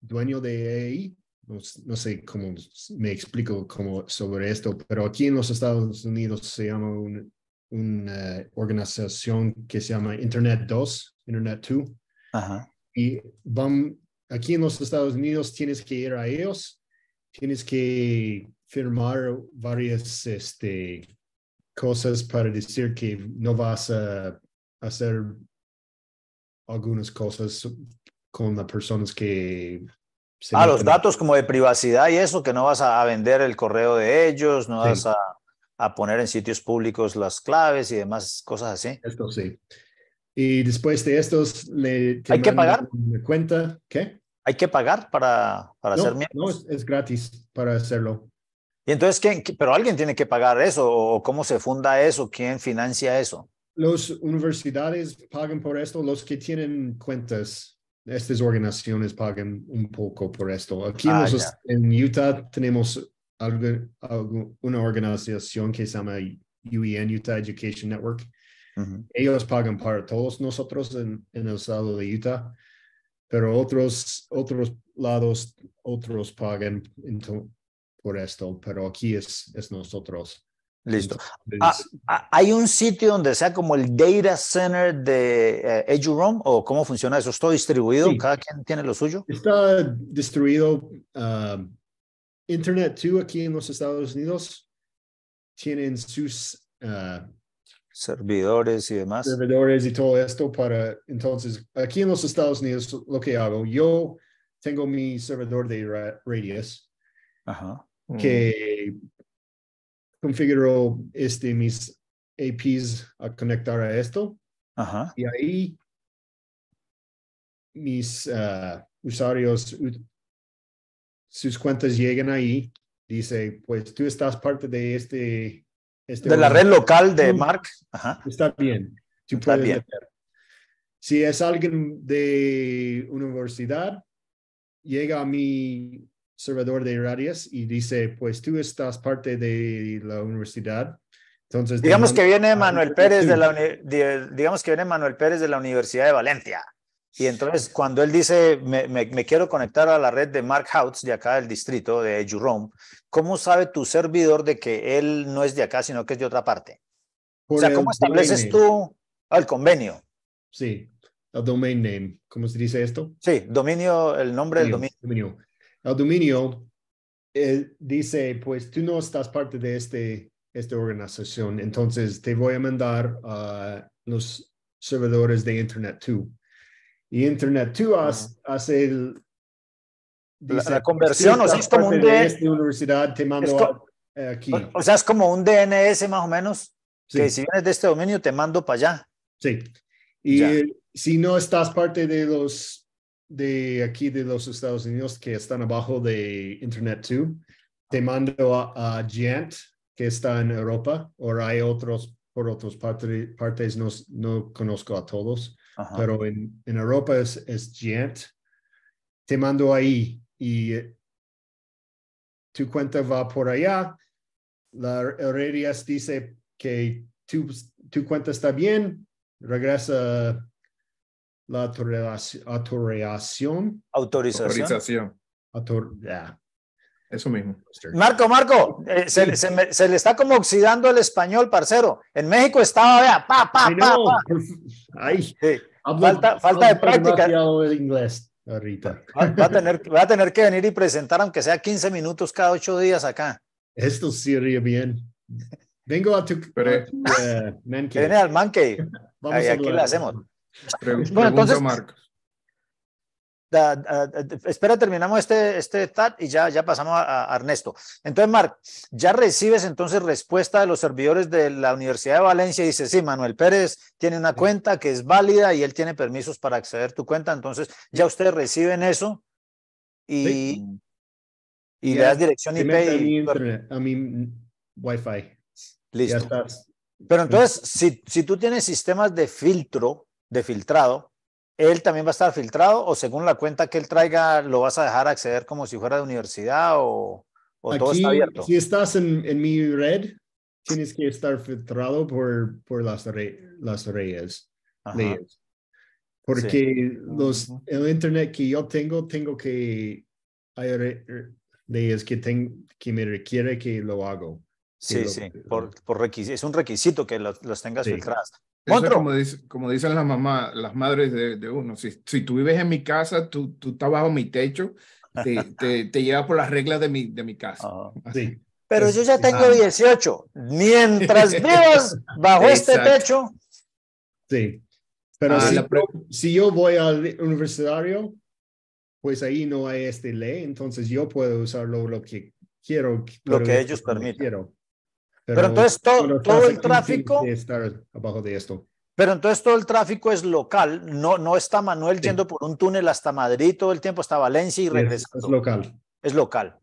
dueño de AI, no, sé cómo me explico cómo, sobre esto, pero aquí en los Estados Unidos se llama una organización que se llama Internet 2, Internet 2. Ajá. Y van, aquí en los Estados Unidos tienes que ir a ellos, tienes que firmar varias este, cosas para decir que no vas a hacer algunas cosas con las personas que... Ah, los datos como de privacidad y eso, que no vas a, vender el correo de ellos, no vas a, a, poner en sitios públicos las claves y demás cosas así. Esto sí. Y después de estos, le... ¿Hay que pagar? cuenta, ¿qué? ¿Hay que pagar para, para no, ser miembro? No, es, es, gratis para hacerlo. ¿Y entonces quién? Pero alguien tiene que pagar eso, o cómo se funda eso, quién financia eso. Las universidades pagan por esto, los que tienen cuentas estas organizaciones pagan un poco por esto. Aquí en, Utah tenemos algo, una organización que se llama UEN, Utah Education Network. Ellos pagan para todos nosotros en, en, el estado de Utah, pero otros, otros lados, otros pagan por esto, pero aquí es, es nosotros. Listo. Ah, ah, ¿Hay un sitio donde sea como el data center de eh, EduRoam o cómo funciona eso? ¿Está distribuido? ¿Cada quien tiene lo suyo? Está distribuido. Um, Internet 2 aquí en los Estados Unidos tienen sus uh, servidores y demás. Servidores y todo esto para, entonces, aquí en los Estados Unidos lo que hago, yo tengo mi servidor de Radius Ajá. que configuro este, mis APs a conectar a esto. Ajá. Y ahí mis uh, usuarios, sus cuentas llegan ahí dice, pues tú estás parte de este... este de la red local de Mark. Ajá. Está bien. Tú Está puedes bien. meter. Si es alguien de universidad, llega a mi servidor de radios y dice, pues tú estás parte de la universidad. Entonces, Digamos que viene a- Manuel Pérez de la digamos que viene Manuel Pérez de la Universidad de Valencia. Y entonces cuando él dice me, me- me quiero conectar a la red de Mark Houts de acá del distrito de Jerome, ¿cómo sabe tu servidor de que él no es de acá, sino que es de otra parte? O sea, el ¿cómo estableces tú al convenio? Sí, el domain name. ¿Cómo se dice esto? Sí, dominio, el nombre del dominio. dominio. El dominio eh, dice, pues tú no estás parte de este, esta organización, entonces te voy a mandar a los servidores de Internet 2. Y Internet 2 hace, hace el... La- dice, la pues, conversión, tú o sea, es como un de de- esta universidad, te mando a- aquí. O, o sea, es como un DNS más o menos, que si vienes de este dominio te mando para allá. Sí. Y Ya. eh, si no estás parte de los de aquí de los Estados Unidos que están abajo de Internet 2, te mando a, a Giant, que está en Europa, o hay otros por otras parte- partes, no, no conozco a todos, Ajá. pero en, en Europa es, es Giant. Te mando ahí y eh, tu cuenta va por allá. La el Radius dice que tu, tu cuenta está bien, regresa la autorización. autorización Autorización. Autor- ya. Eso mismo. Marco, Marco, eh, se, se me- se le está como oxidando el español, parcero. En México estaba, vea, pa, pa, Ay, pa, pa. ay, Sí. hablo- Falta- falta de práctica. el inglés ahorita. Va, va a tener, va a tener que venir y presentar, aunque sea 15 minutos cada ocho días acá. Esto sería bien. Vengo a tu, Pero- a tu, eh, man viene al man cave. Vamos Ahí, a aquí la hacemos. Pre- Bueno, entonces- Marcos. Da- da- da- espera, terminamos este, este TAT y ya, ya pasamos a, a Ernesto. Entonces, Marc, ya recibes entonces respuesta de los servidores de la Universidad de Valencia y dice, sí, Manuel Pérez tiene una cuenta que es válida y él tiene permisos para acceder a tu cuenta. Entonces, ya ustedes reciben eso y, Sí. y le das dirección IP a mi y internet, a mi Wi-Fi. Ya listo. estás. Pero entonces, si, si tú tienes sistemas de filtro, de filtrado, ¿él también va a estar filtrado o según la cuenta que él traiga lo vas a dejar acceder como si fuera de universidad o, o todo está abierto? si estás en, en mi red, tienes que estar filtrado por, por las, re- las leyes. Porque los, el internet que yo tengo, tengo que, hay leyes que, ten- que me requiere que lo hago. Sí, lo- sí, por, por requisi- es un requisito que los, los tengas Sí. filtradas. Eso es como, dice- como dicen las mamás, las madres de, de uno. Si, si tú vives en mi casa, tú, tú estás bajo mi techo, te, te, te llevas por las reglas de mi, de mi casa. Ajá. Así. Sí. Pero Es- yo ya tengo ah. 18. Mientras vivas bajo este techo, Sí. Pero Ah, si, la pre- yo, si yo voy al universitario, pues ahí no hay este ley, entonces yo puedo usarlo lo que quiero. Lo que usar ellos cuando permitan. quiero. Pero entonces todo- el tráfico- tienes que estar abajo de esto. pero entonces todo el tráfico es local. No, no está Manuel Sí. yendo por un túnel hasta Madrid todo el tiempo, hasta Valencia y Es, regresando. es local. es local.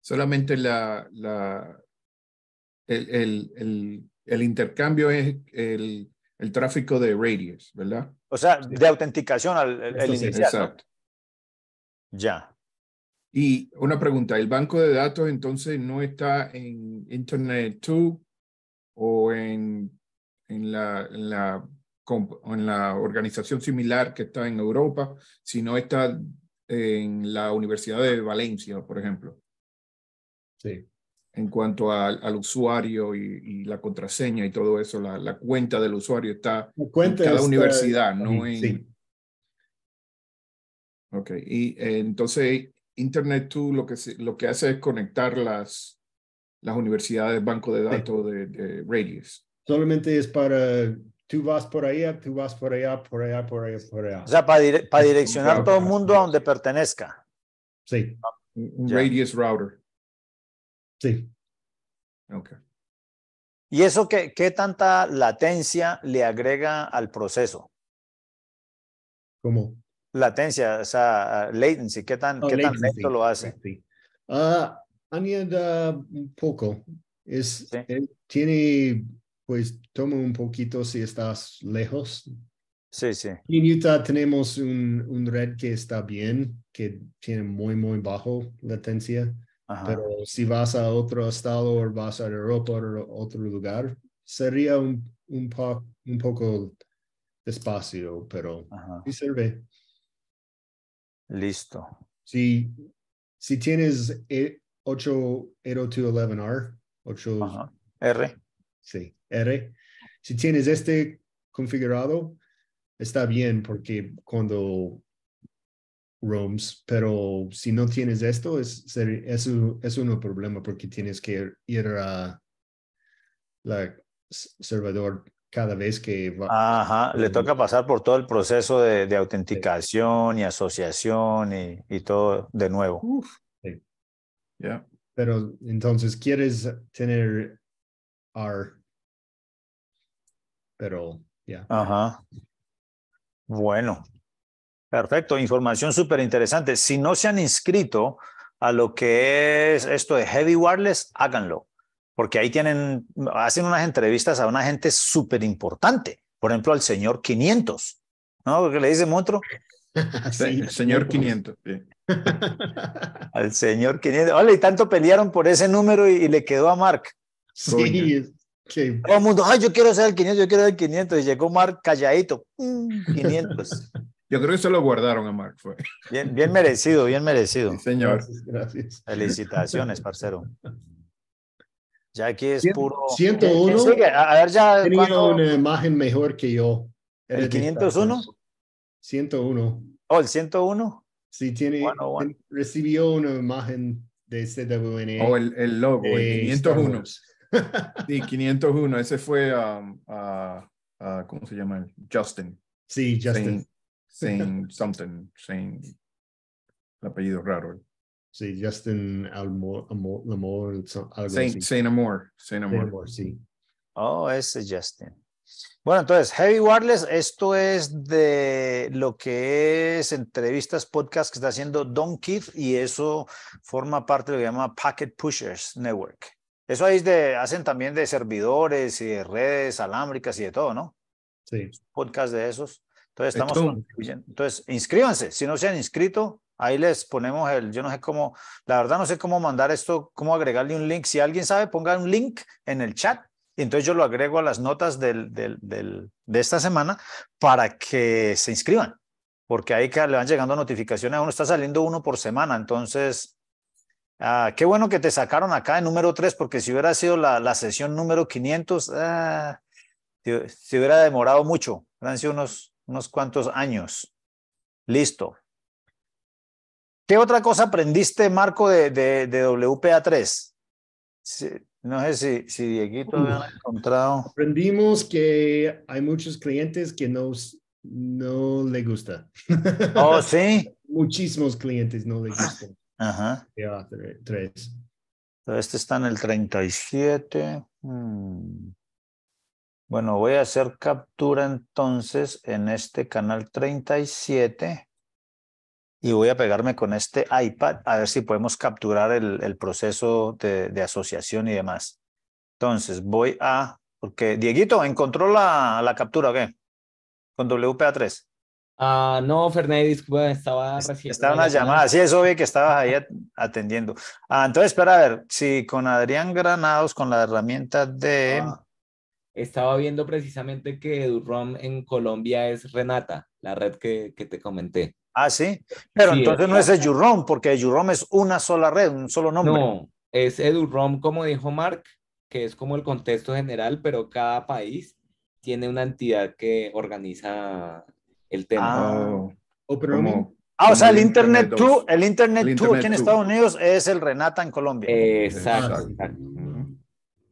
Solamente la, la, el, el, el, el intercambio es el, el tráfico de radios, ¿verdad? O sea, de autenticación al el, inicial. ¿no? Exacto. Ya. Y una pregunta, ¿el banco de datos entonces no está en Internet 2 o en, en, la, en, la, en organización similar que está en Europa, sino está en la Universidad de Valencia, por ejemplo, Sí. en cuanto al, al usuario y, y la contraseña y todo eso, la, la cuenta del usuario está en cada está universidad, no en... sí. Ok, y eh, entonces Internet 2 lo que, lo que hace es conectar las, las universidades, banco de datos de, de Radius. Solamente es para tú vas por allá, tú vas por allá, por allá, por allá, por allá. O sea, para, dire- para direccionar todo el mundo a donde pertenezca. Sí, Un un Ya. Radius router. sí. Ok. ¿Y eso qué, qué tanta latencia le agrega al proceso? ¿Cómo? Latencia, o sea, latency, ¿qué tan, Oh, qué tan lento lo hace? Sí. Ah, añada un poco. Es, tiene, pues toma un poquito si estás lejos. Sí, sí. En Utah tenemos un, un red que está bien, que tiene muy, muy bajo latencia. Pero si vas a otro estado o vas a Europa o otro lugar, sería un, un, un poco despacio, pero sí sirve. Listo. Si, si tienes 802.11r, 8 R. Sí, R. Si tienes este configurado, está bien porque cuando roams, pero si no tienes esto, es, es, un, es un problema porque tienes que ir a la servidor cada vez que va. Ajá, le toca pasar por todo el proceso de, de autenticación y asociación y, y, todo de nuevo. Sí. Pero entonces quieres tener R, pero ya. Ajá. Bueno, perfecto. Información súper interesante. Si no se han inscrito a lo que es esto de Heavy Wireless, háganlo porque ahí tienen, hacen unas entrevistas a una gente súper importante, por ejemplo, al señor 500, ¿no? Porque le dice monstruo. Sí, señor 500. al señor 500. Hola, y tanto pelearon por ese número y, le quedó a Mark. Sí, sí. Todo el mundo, ay, yo quiero ser el 500, yo quiero ser el 500. Y llegó Mark calladito, 500. Yo creo que se lo guardaron a Mark. Fue. Bien, bien merecido, bien merecido. señor. gracias. Felicitaciones, parcero. Ya aquí es puro. 101. A ver, ya. Tenía una imagen mejor que yo. ¿El 501? 101. Oh, el 101. Sí, tiene. Recibió una imagen de CWN. Oh, el, el logo, el 501. sí, 501. Ese fue um, a. ¿Cómo se llama? Justin. Sí, Justin. Saint, something. Saint. El apellido raro. Sí, Justin Almore, Amor, algo Saint, Saint Amor. Saint Amor. sí. Oh, ese Justin. Bueno, entonces, Heavy Wireless, esto es de lo que es entrevistas, podcast que está haciendo Don Keith y eso forma parte de lo que llama Packet Pushers Network. Eso ahí es de, hacen también de servidores y de redes alámbricas y de todo, ¿no? Sí. Podcast de esos. Entonces, estamos Entonces, inscríbanse. Si no se han inscrito, Ahí les ponemos el, yo no sé cómo, la verdad no sé cómo mandar esto, cómo agregarle un link. Si alguien sabe, ponga un link en el chat y entonces yo lo agrego a las notas del, del, de esta semana para que se inscriban, porque ahí que le van llegando notificaciones a uno, está saliendo uno por semana, entonces, ah, qué bueno que te sacaron acá en número 3, porque si hubiera sido la, la sesión número 500, ah, se hubiera demorado mucho, hubieran sido unos, unos cuantos años. Listo. ¿Qué otra cosa aprendiste, Marco, de, de, de WPA3? no sé si, si Dieguito ha encontrado. Aprendimos que hay muchos clientes que no, no le gusta. Oh, sí. Muchísimos clientes no le gustan. Ajá. Tres. Este está en el 37. Hmm. Bueno, voy a hacer captura entonces en este canal 37 y voy a pegarme con este iPad a ver si podemos capturar el, el proceso de, de, asociación y demás. Entonces voy a, porque Dieguito, ¿encontró la, la captura o qué? Con WPA3. Ah, no, Fernández, estaba recién. Estaba una llamada, sí, eso vi que estabas ahí atendiendo. Ah, entonces, espera a ver, si con Adrián Granados, con la herramienta de... Ah, estaba viendo precisamente que EduROM en Colombia es Renata, la red que, que te comenté. Ah, sí. Pero entonces no es EduROM, porque EduROM es una sola red, un solo nombre. No, es EduROM, como dijo Mark, que es como el contexto general, pero cada país tiene una entidad que organiza el tema. Ah, oh, ah o sea, el Internet, Tour, el Internet, Tour aquí en Estados Unidos es el Renata en Colombia. Exacto.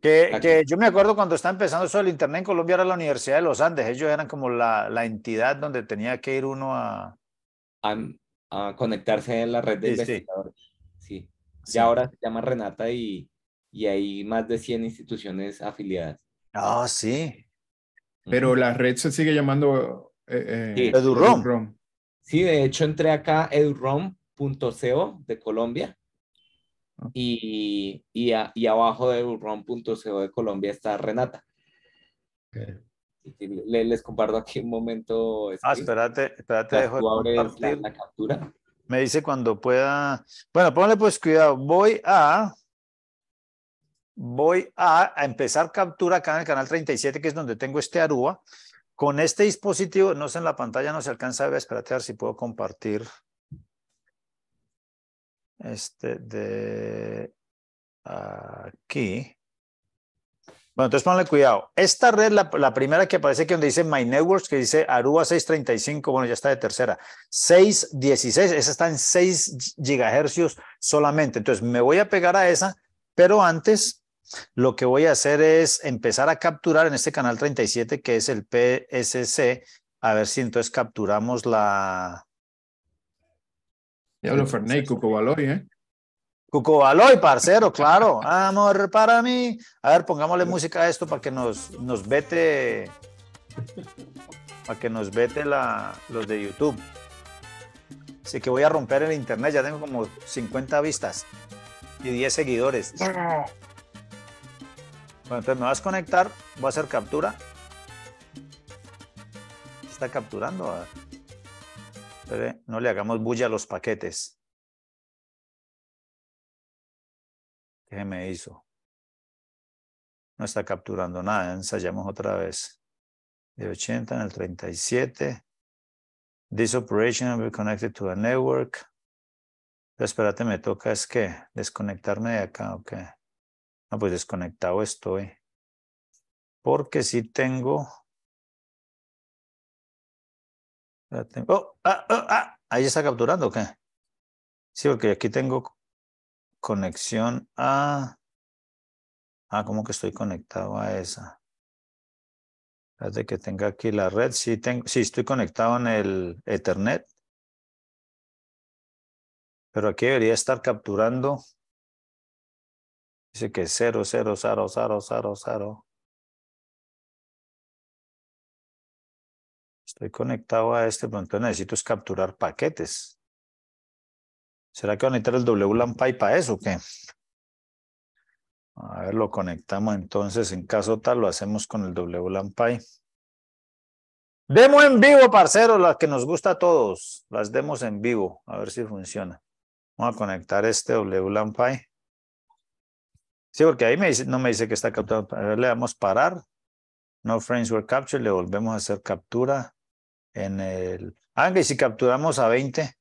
Que, que, yo me acuerdo cuando estaba empezando eso del Internet en Colombia era la Universidad de los Andes. Ellos eran como la, la entidad donde tenía que ir uno a, a, conectarse en la red de investigadores. Sí. Y ahora se llama Renata y, y hay más de 100 instituciones afiliadas. Ah, sí. Pero la red se sigue llamando eh, eh, EduROM. Sí, de hecho entré acá edurom.co de Colombia y, y, y abajo de burron.co de Colombia está Renata. Les, comparto aquí un momento. Ah, espérate, espérate, dejo de la, captura. Me dice cuando pueda. Bueno, ponle pues cuidado. Voy a. Voy a, empezar captura acá en el canal 37, que es donde tengo este Aruba. Con este dispositivo, no sé en la pantalla, no se alcanza a ver. Espérate a ver si puedo compartir. Este de aquí. Bueno, entonces ponle cuidado. Esta red, la, primera que aparece aquí donde dice My Networks, que dice Aruba 635, bueno, ya está de tercera. 616, esa está en 6 gigahercios solamente. Entonces me voy a pegar a esa, pero antes lo que voy a hacer es empezar a capturar en este canal 37, que es el PSC, a ver si entonces capturamos la... Ya hablo Ferney, Cuco ¿eh? Cucobaloy, parcero, claro. Amor para mí. A ver, pongámosle música a esto para que nos, nos vete. Para que nos vete la, los de YouTube. Así que voy a romper el internet. Ya tengo como 50 vistas y 10 seguidores. Bueno, entonces me vas a conectar. Voy a hacer captura. Está capturando. no le hagamos bulla a los paquetes. ¿Qué me hizo? No está capturando nada. Ensayamos otra vez. De 80 en el 37. This operation will be connected to a network. espérate, me toca es que desconectarme de acá, ok. Ah, pues desconectado estoy. Porque si tengo. Oh, ah, ah, ah, ahí está capturando, ¿o qué? Sí, porque aquí tengo conexión a... Ah, ¿cómo que estoy conectado a esa? de que tenga aquí la red. Sí, tengo, sí, estoy conectado en el Ethernet. Pero aquí debería estar capturando. Dice que 0, 0, 0, 0, 0, 0. Estoy conectado a este, pero entonces necesito es capturar paquetes. ¿Será que va a necesitar el WLAN PI para eso o qué? A ver, lo conectamos entonces. En caso tal, lo hacemos con el WLAN PI. Demo en vivo, parceros, las que nos gusta a todos. Las demos en vivo, a ver si funciona. Vamos a conectar este WLAN PI. Sí, porque ahí no me dice que está capturado. A ver, le damos parar. No frames were captured. Le volvemos a hacer captura en el... Ah, que si capturamos a 20,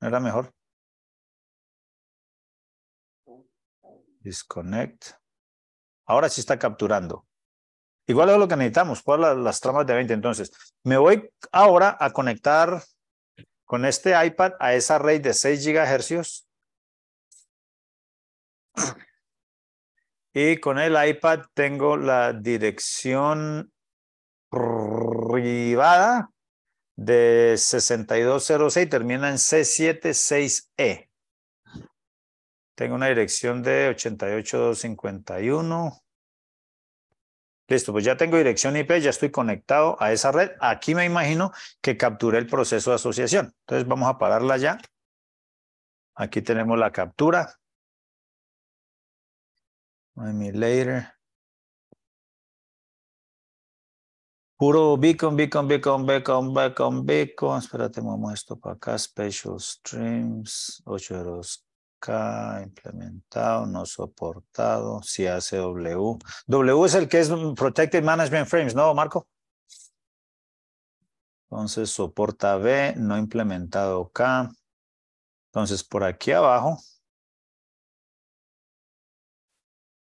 ¿no era mejor? Disconnect. Ahora sí está capturando. Igual es lo que necesitamos, por las, tramas de 20. Entonces, me voy ahora a conectar con este iPad a esa red de 6 gigahercios. Y con el iPad tengo la dirección privada de 6206, termina en C76E. Tengo una dirección de 88251. Listo, pues ya tengo dirección IP, ya estoy conectado a esa red. Aquí me imagino que capturé el proceso de asociación. Entonces vamos a pararla ya. Aquí tenemos la captura. Later. Puro beacon, beacon, beacon, beacon, beacon, beacon. Espérate, muevo esto para acá. Special streams, 8 acá, implementado, no soportado, si hace W. W es el que es Protected Management Frames, ¿no, Marco? Entonces, soporta B, no implementado acá. Entonces, por aquí abajo,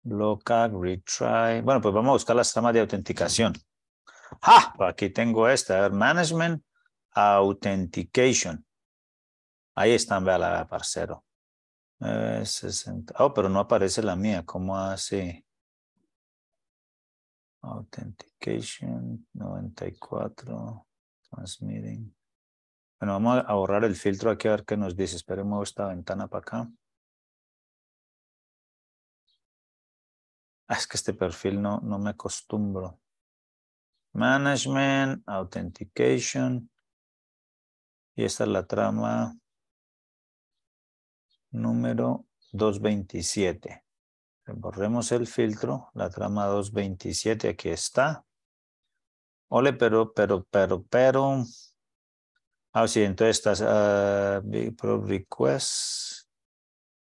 local, retry. Bueno, pues vamos a buscar las tramas de autenticación. ¡Ah! Aquí tengo esta, a ver, Management Authentication. Ahí están, vea la parcero. 60. Oh, pero no aparece la mía. ¿Cómo hace? Authentication 94. Transmitting. Bueno, vamos a borrar el filtro aquí a ver qué nos dice. Esperemos esta ventana para acá. Ah, es que este perfil no, no me acostumbro. Management, Authentication. Y esta es la trama número 227. Borremos el filtro, la trama 227, aquí está. Ole, pero, pero, pero, pero. Ah, sí, entonces estás, uh, pro request,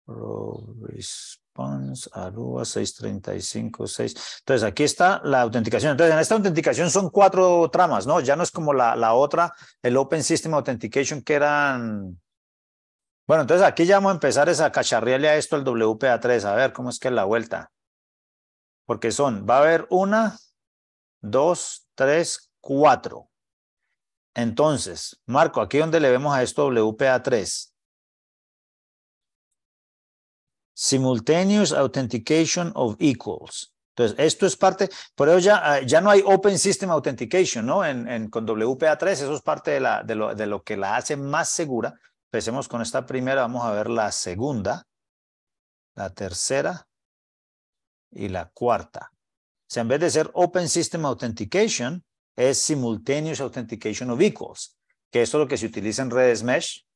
pro response, Aruba 635, 6. Entonces aquí está la autenticación. Entonces en esta autenticación son cuatro tramas, ¿no? Ya no es como la, la otra, el Open System Authentication que eran bueno, entonces aquí ya vamos a empezar a cacharrearle a esto el WPA3, a ver cómo es que es la vuelta. Porque son, va a haber una, dos, tres, cuatro. Entonces, Marco, aquí donde le vemos a esto WPA3. Simultaneous Authentication of Equals. Entonces, esto es parte, por eso ya, ah, ya no hay Open System Authentication, ¿no? En, con WPA3, eso es parte de, la, de, lo, de lo que la hace más segura, Empecemos con esta primera, vamos a ver la segunda, la tercera y la cuarta. O sea, en vez de ser Open System Authentication, es Simultaneous Authentication of Equals, que esto es lo que se utiliza en redes mesh,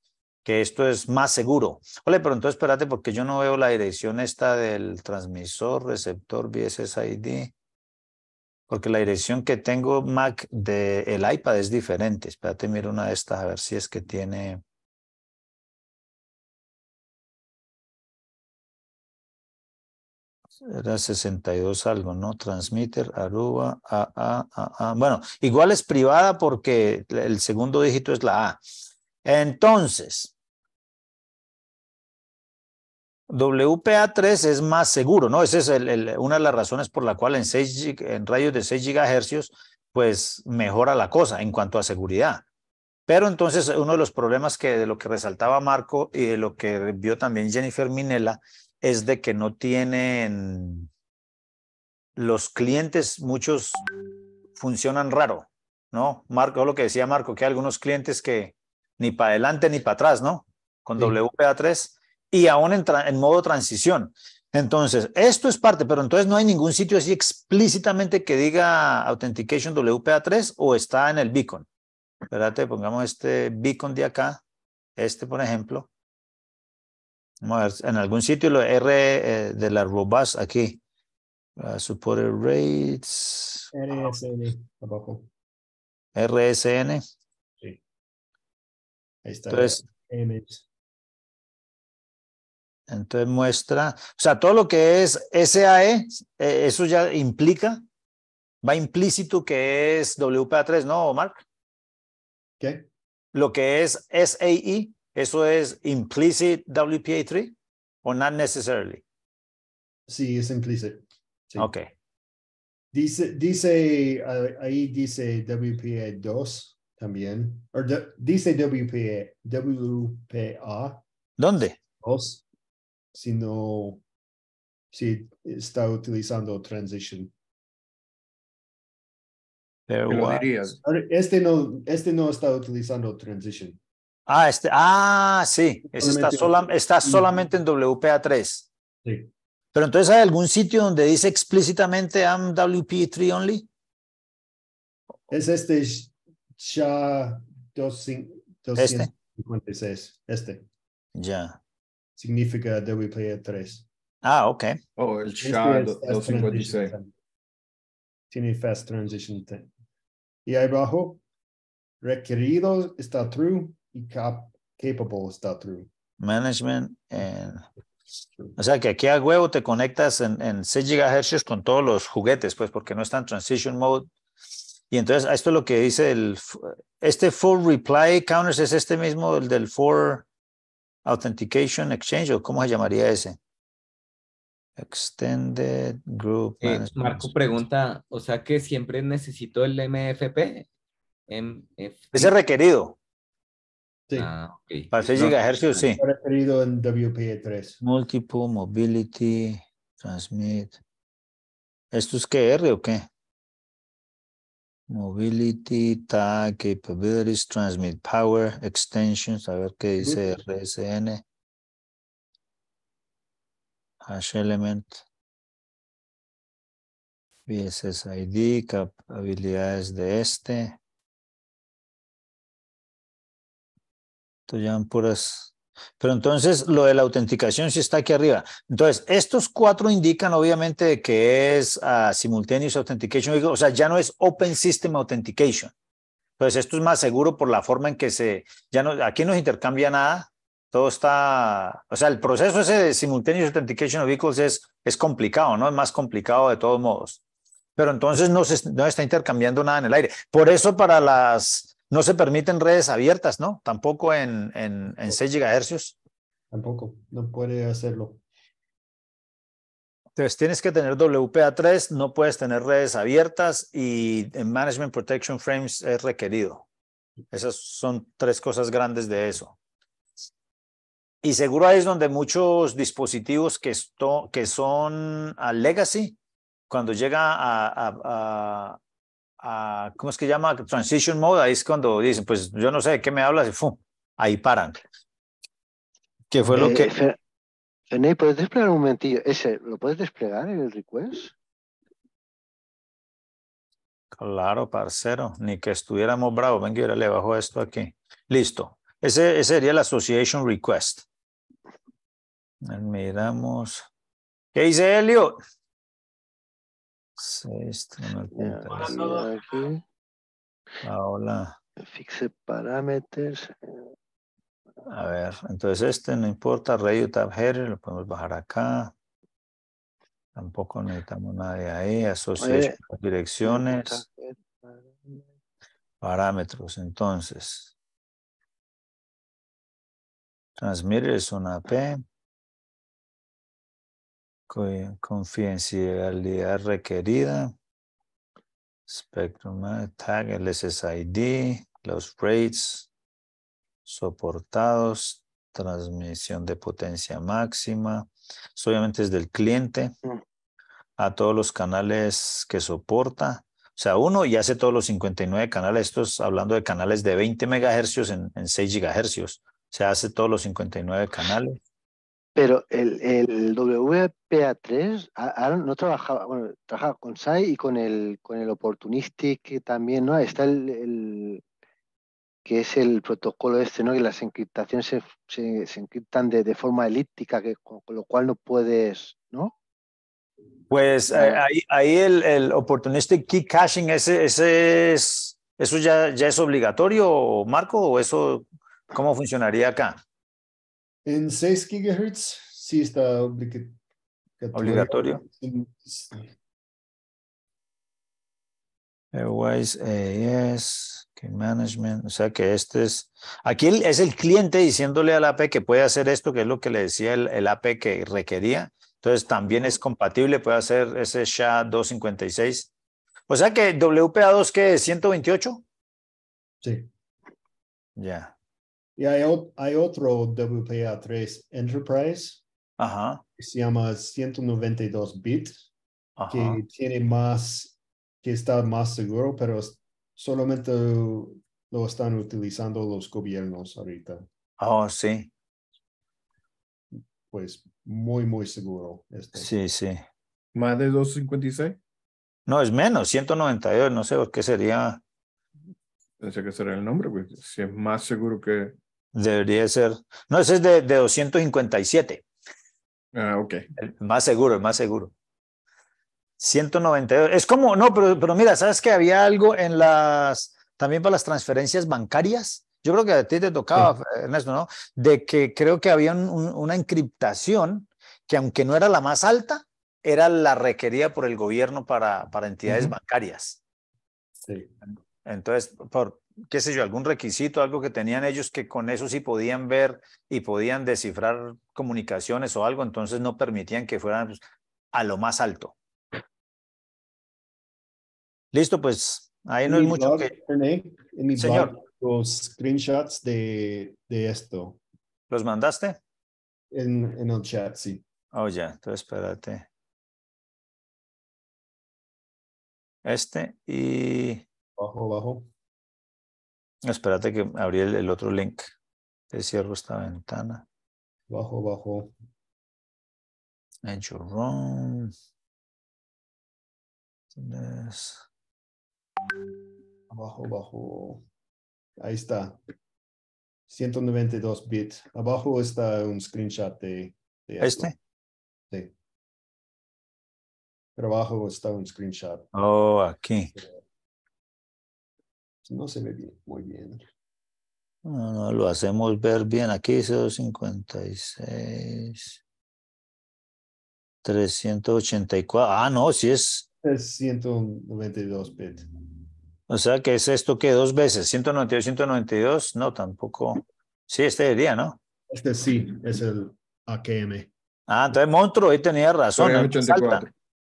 que esto es más seguro. Ole, pero entonces espérate porque yo no veo la dirección esta del transmisor, receptor, BSSID, porque la dirección que tengo Mac del iPad es diferente. Espérate, miro una de estas a ver si es que tiene... Era 62 algo, ¿no? Transmitter, Aruba, A, A, A, A. Bueno, igual es privada porque el segundo dígito es la A. Entonces, WPA3 es más seguro, ¿no? Esa es una de las razones por la cual en, 6, en rayos de 6 GHz, pues mejora la cosa en cuanto a seguridad. Pero entonces uno de los problemas que de lo que resaltaba Marco y de lo que vio también Jennifer Minella es de que no tienen los clientes, muchos funcionan raro, ¿no? Marco, lo que decía Marco, que hay algunos clientes que ni para adelante ni para atrás, ¿no? Con WPA3 y aún en, en modo transición. Entonces, esto es parte, pero entonces no hay ningún sitio así explícitamente que diga Authentication WPA3 o está en el beacon. Espérate, pongamos este beacon de acá, este por ejemplo, Vamos a ver, en algún sitio lo R eh, de la robust aquí. Uh, supported rates. RSN, abajo. RSN. Sí. Ahí está. Entonces, entonces muestra, o sea, todo lo que es SAE, eh, eso ya implica, va implícito que es WPA3, ¿no, Mark? ¿Qué? Lo que es SAE, ¿Eso es implicit WPA3 o not necessarily? Sí, es implicit. Sí. Ok. Dice, dice, ahí dice WPA2 también. O dice WPA, WPA. ¿Dónde? 2. Si no, si está utilizando transition. Este no, este no está utilizando transition. Ah, este, ah, sí, está, sola, está solamente en WPA3. Sí. Pero entonces hay algún sitio donde dice explícitamente I'm WP3 only? Es este SHA 256. Este. Ya. Significa WPA3. Ah, ok. Oh, el SHA 256. Tiene fast transition. Y ahí abajo, requerido está true cap capable está true. Management. O sea que aquí a huevo te conectas en, en 6 GHz con todos los juguetes, pues porque no está en transition mode. Y entonces esto es lo que dice el, este full reply counters es este mismo, el del for authentication exchange o cómo se llamaría ese. Extended Group. Eh, Marco pregunta, o sea que siempre necesito el MFP. MFP. Ese requerido. Sí. Ah, okay. Para 6 GHz, sí. Referido en WPA3. Multiple Mobility Transmit. ¿Esto es qué R o qué? Mobility, Tag, Capabilities, Transmit Power, Extensions, a ver qué dice RSN. Hash Element. BSSID, habilidades de este. Ya puras Pero entonces lo de la autenticación sí está aquí arriba. Entonces, estos cuatro indican obviamente que es uh, Simultaneous Authentication, o sea, ya no es Open System Authentication. Entonces, esto es más seguro por la forma en que se, ya no, aquí no intercambia nada, todo está, o sea, el proceso ese de Simultaneous Authentication of Vehicles es, es complicado, ¿no? Es más complicado de todos modos. Pero entonces no se no está intercambiando nada en el aire. Por eso para las, no se permiten redes abiertas, ¿no? Tampoco en, en, en 6 GHz. Tampoco, no puede hacerlo. Entonces tienes que tener WPA3, no puedes tener redes abiertas y en Management Protection Frames es requerido. Esas son tres cosas grandes de eso. Y seguro ahí es donde muchos dispositivos que, esto, que son a legacy, cuando llega a, a, ¿cómo es que llama? Transition mode, ahí es cuando dicen, pues yo no sé de qué me hablas y ¡fum! ahí paran. ¿Qué fue lo Eh, que... Fer- ¿puedes desplegar un momentillo? Ese, ¿lo puedes desplegar en el request? Claro, parcero, ni que estuviéramos bravos. Venga, ahora le bajo esto aquí. Listo. Ese, ese sería el Association Request. Miramos. ¿Qué dice Elliot? Seis, uno, Ya, punto, mira aquí. Hola. Fixe parameters. A ver, entonces este no importa. Radio Tab Header, lo podemos bajar acá. Tampoco necesitamos nada de ahí. Association Oye, direcciones. Parámetros, entonces. Transmitter es una AP. Co- Confidencialidad requerida. Spectrum tag, el SSID, los rates soportados, transmisión de potencia máxima. Obviamente es del cliente a todos los canales que soporta. O sea, uno y hace todos los 59 canales. Esto es hablando de canales de 20 megahercios en, en 6 gigahercios. Se hace todos los 59 canales. Pero el, el WPA3 a- Aaron no trabajaba, bueno, trabajaba con SAI y con el, con el Opportunistic también, ¿no? Está el, el- que es el protocolo este, ¿no? Que las encriptaciones se, se, se encriptan de, de forma elíptica, que, con, con lo cual no puedes, ¿no? Pues eh, Ah. ahí, ahí el, el opportunistic key caching, ese, ese es, ¿eso ya, ya es obligatorio, Marco? ¿O eso cómo funcionaría acá? En 6 gigahertz sí está obliga- Obligatorio. En- Airways, AES, Key Management, o sea que este es, aquí es el cliente diciéndole al AP que puede hacer esto, que es lo que le decía el, el AP que requería. Entonces también es compatible, puede hacer ese SHA-256. O sea que WPA2 que es 128. Sí. Ya, Y hay, otro WPA3 Enterprise ajá, que se llama 192 bit, ajá. que tiene más, que está más seguro, pero solamente lo están utilizando los gobiernos ahorita. Oh, sí, Pues muy, muy seguro. Este. sí, sí. Más de 256. No, es menos, 192, no sé por qué sería, Pensé que será el nombre, pues si es más seguro que. Debería ser, no, ese es de, de 257. Ah, ok. El más seguro, el más seguro. 192. Es como, no, pero, pero mira, ¿sabes que había algo en las, también para las transferencias bancarias? Yo creo que a ti te tocaba, Ernesto, ¿no? De que creo que había un- un- una encriptación que aunque no era la más alta, era la requerida por el gobierno para, para entidades bancarias. Sí. Entonces, por, qué sé yo, algún requisito, algo que tenían ellos que con eso sí podían ver y podían descifrar comunicaciones o algo, entonces no permitían que fueran pues, a lo más alto. Listo, pues ahí no mi mucho blog, que... En mi Señor. blog, los screenshots de, de esto ¿Los mandaste? en, en el chat, sí. Oh, ya, entonces espérate. Este y... Bajo, bajo. Espérate que abrí el, el otro link. Te cierro esta ventana. Bajo, bajo. Run. Tienes- Abajo, bajo. Ahí está. 192 bits. Abajo está un screenshot de, ¿Este? Sí. Pero abajo está un screenshot. Oh, aquí. No se ve bien, muy bien. No, no, lo hacemos ver bien. Aquí dice 256. 384. Ah, no, si es. Es 192 bits. O sea, que es esto que dos veces, 192, 192, no, tampoco. Sí, este diría, ¿no? Este sí, es el AKM. Ah, entonces Monstruo ahí tenía razón. ¿no? 84.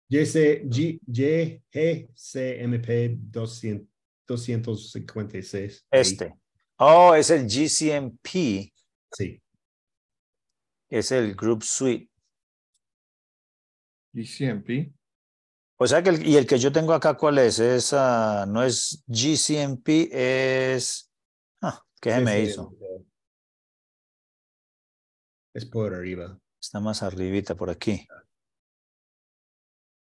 JC, G, GCMP 200, 256. Este. Oh, es el GCMP. Sí. Es el Group Suite. GCMP. O sea que el, y el que yo tengo acá, ¿cuál es? es uh, no es GCMP, es. Ah, ¿Qué se me hizo? Es por arriba. Está más arribita por aquí.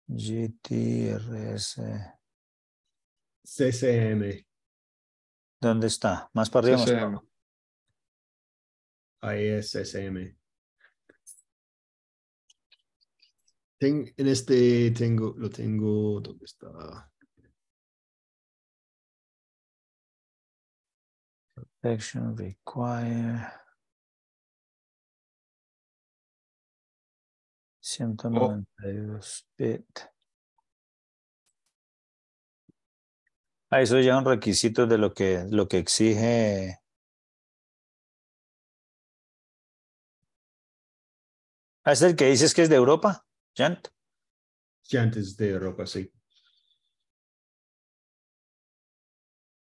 GTRS. CCM. ¿Dónde está? Más para arriba. CCM. Más Ahí es CCM. Ten, en este tengo, lo tengo, ¿dónde está? Protection require. 192 bit. Ah, eso ya es un requisito de lo que, lo que exige. Ah, ¿Es el que dices que es de Europa, Jant? Jant es de Europa, sí.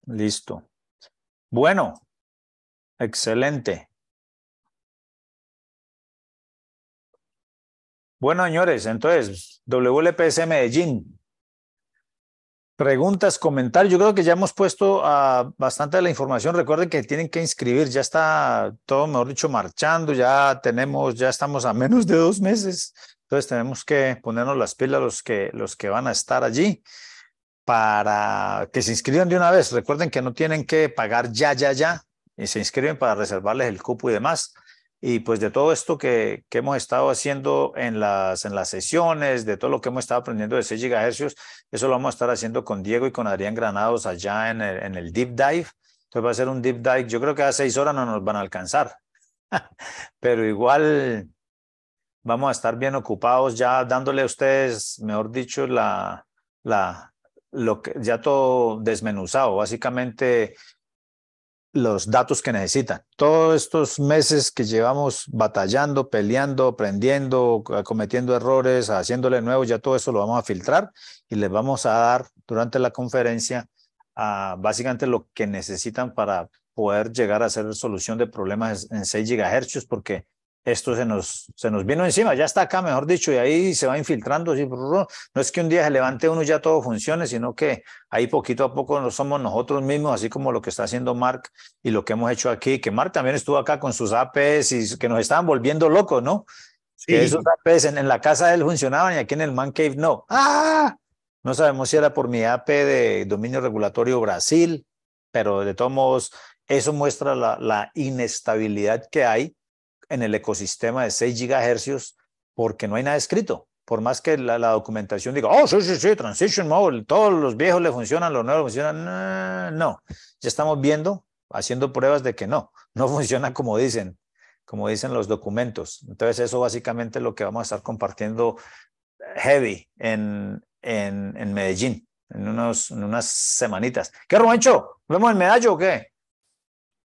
Listo. Bueno, excelente. Bueno, señores, entonces, WLPS Medellín. Preguntas, comentarios. Yo creo que ya hemos puesto uh, bastante de la información. Recuerden que tienen que inscribir. Ya está todo, mejor dicho, marchando. Ya tenemos, ya estamos a menos de dos meses. Entonces tenemos que ponernos las pilas los que, los que van a estar allí para que se inscriban de una vez. Recuerden que no tienen que pagar ya, ya, ya. Y se inscriben para reservarles el cupo y demás. Y pues de todo esto que, que, hemos estado haciendo en las, en las sesiones, de todo lo que hemos estado aprendiendo de 6 GHz, eso lo vamos a estar haciendo con Diego y con Adrián Granados allá en el, en el Deep Dive. Entonces va a ser un Deep Dive, yo creo que a seis horas no nos van a alcanzar, pero igual vamos a estar bien ocupados ya dándole a ustedes, mejor dicho, la, la, lo que, ya todo desmenuzado, básicamente los datos que necesitan. Todos estos meses que llevamos batallando, peleando, aprendiendo, cometiendo errores, haciéndole nuevos, ya todo eso lo vamos a filtrar y les vamos a dar durante la conferencia básicamente lo que necesitan para poder llegar a hacer solución de problemas en 6 GHz, porque esto se nos, se nos vino encima, ya está acá, mejor dicho, y ahí se va infiltrando. Así, no es que un día se levante uno y ya todo funcione, sino que ahí poquito a poco no somos nosotros mismos, así como lo que está haciendo Mark y lo que hemos hecho aquí, que Mark también estuvo acá con sus APs y que nos estaban volviendo locos, ¿no? Sí. Que esos APs en, en, la casa de él funcionaban y aquí en el Man Cave no. ¡Ah! No sabemos si era por mi AP de dominio regulatorio Brasil, pero de todos modos, eso muestra la, la inestabilidad que hay en el ecosistema de 6 gigahercios porque no hay nada escrito. Por más que la, documentación diga, oh, sí, sí, sí, Transition Mode, todos los viejos le funcionan, los nuevos funcionan. No, ya estamos viendo, haciendo pruebas de que no, no funciona como dicen, como dicen los documentos. Entonces, eso básicamente es lo que vamos a estar compartiendo heavy en, en, en Medellín, en, unos, en unas semanitas. ¿Qué, Rubencho? ¿Vemos el medallo o qué?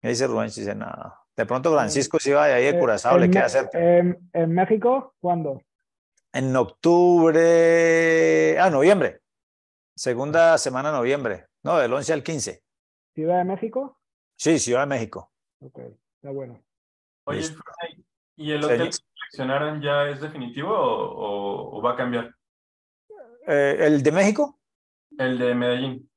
¿Qué dice Rubencho? Dice, nada. De pronto Francisco se iba de ahí de Curazao, en, le queda cerca. En, en, México cuándo? En octubre, ah, noviembre. Segunda semana de noviembre. No, del 11 al 15. ¿Ciudad de México? Sí, Ciudad de México. Ok, está bueno. Oye, ¿y el hotel que seleccionaron ya es definitivo o, o, o va a cambiar? Eh, ¿El de México? El de Medellín.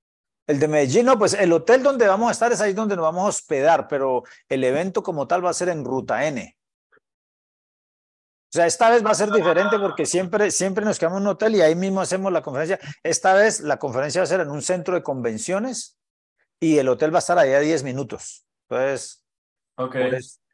El de Medellín, no, pues el hotel donde vamos a estar es ahí donde nos vamos a hospedar, pero el evento como tal va a ser en Ruta N. O sea, esta vez va a ser diferente porque siempre, siempre nos quedamos en un hotel y ahí mismo hacemos la conferencia. Esta vez la conferencia va a ser en un centro de convenciones y el hotel va a estar ahí a 10 minutos. Entonces, Okay.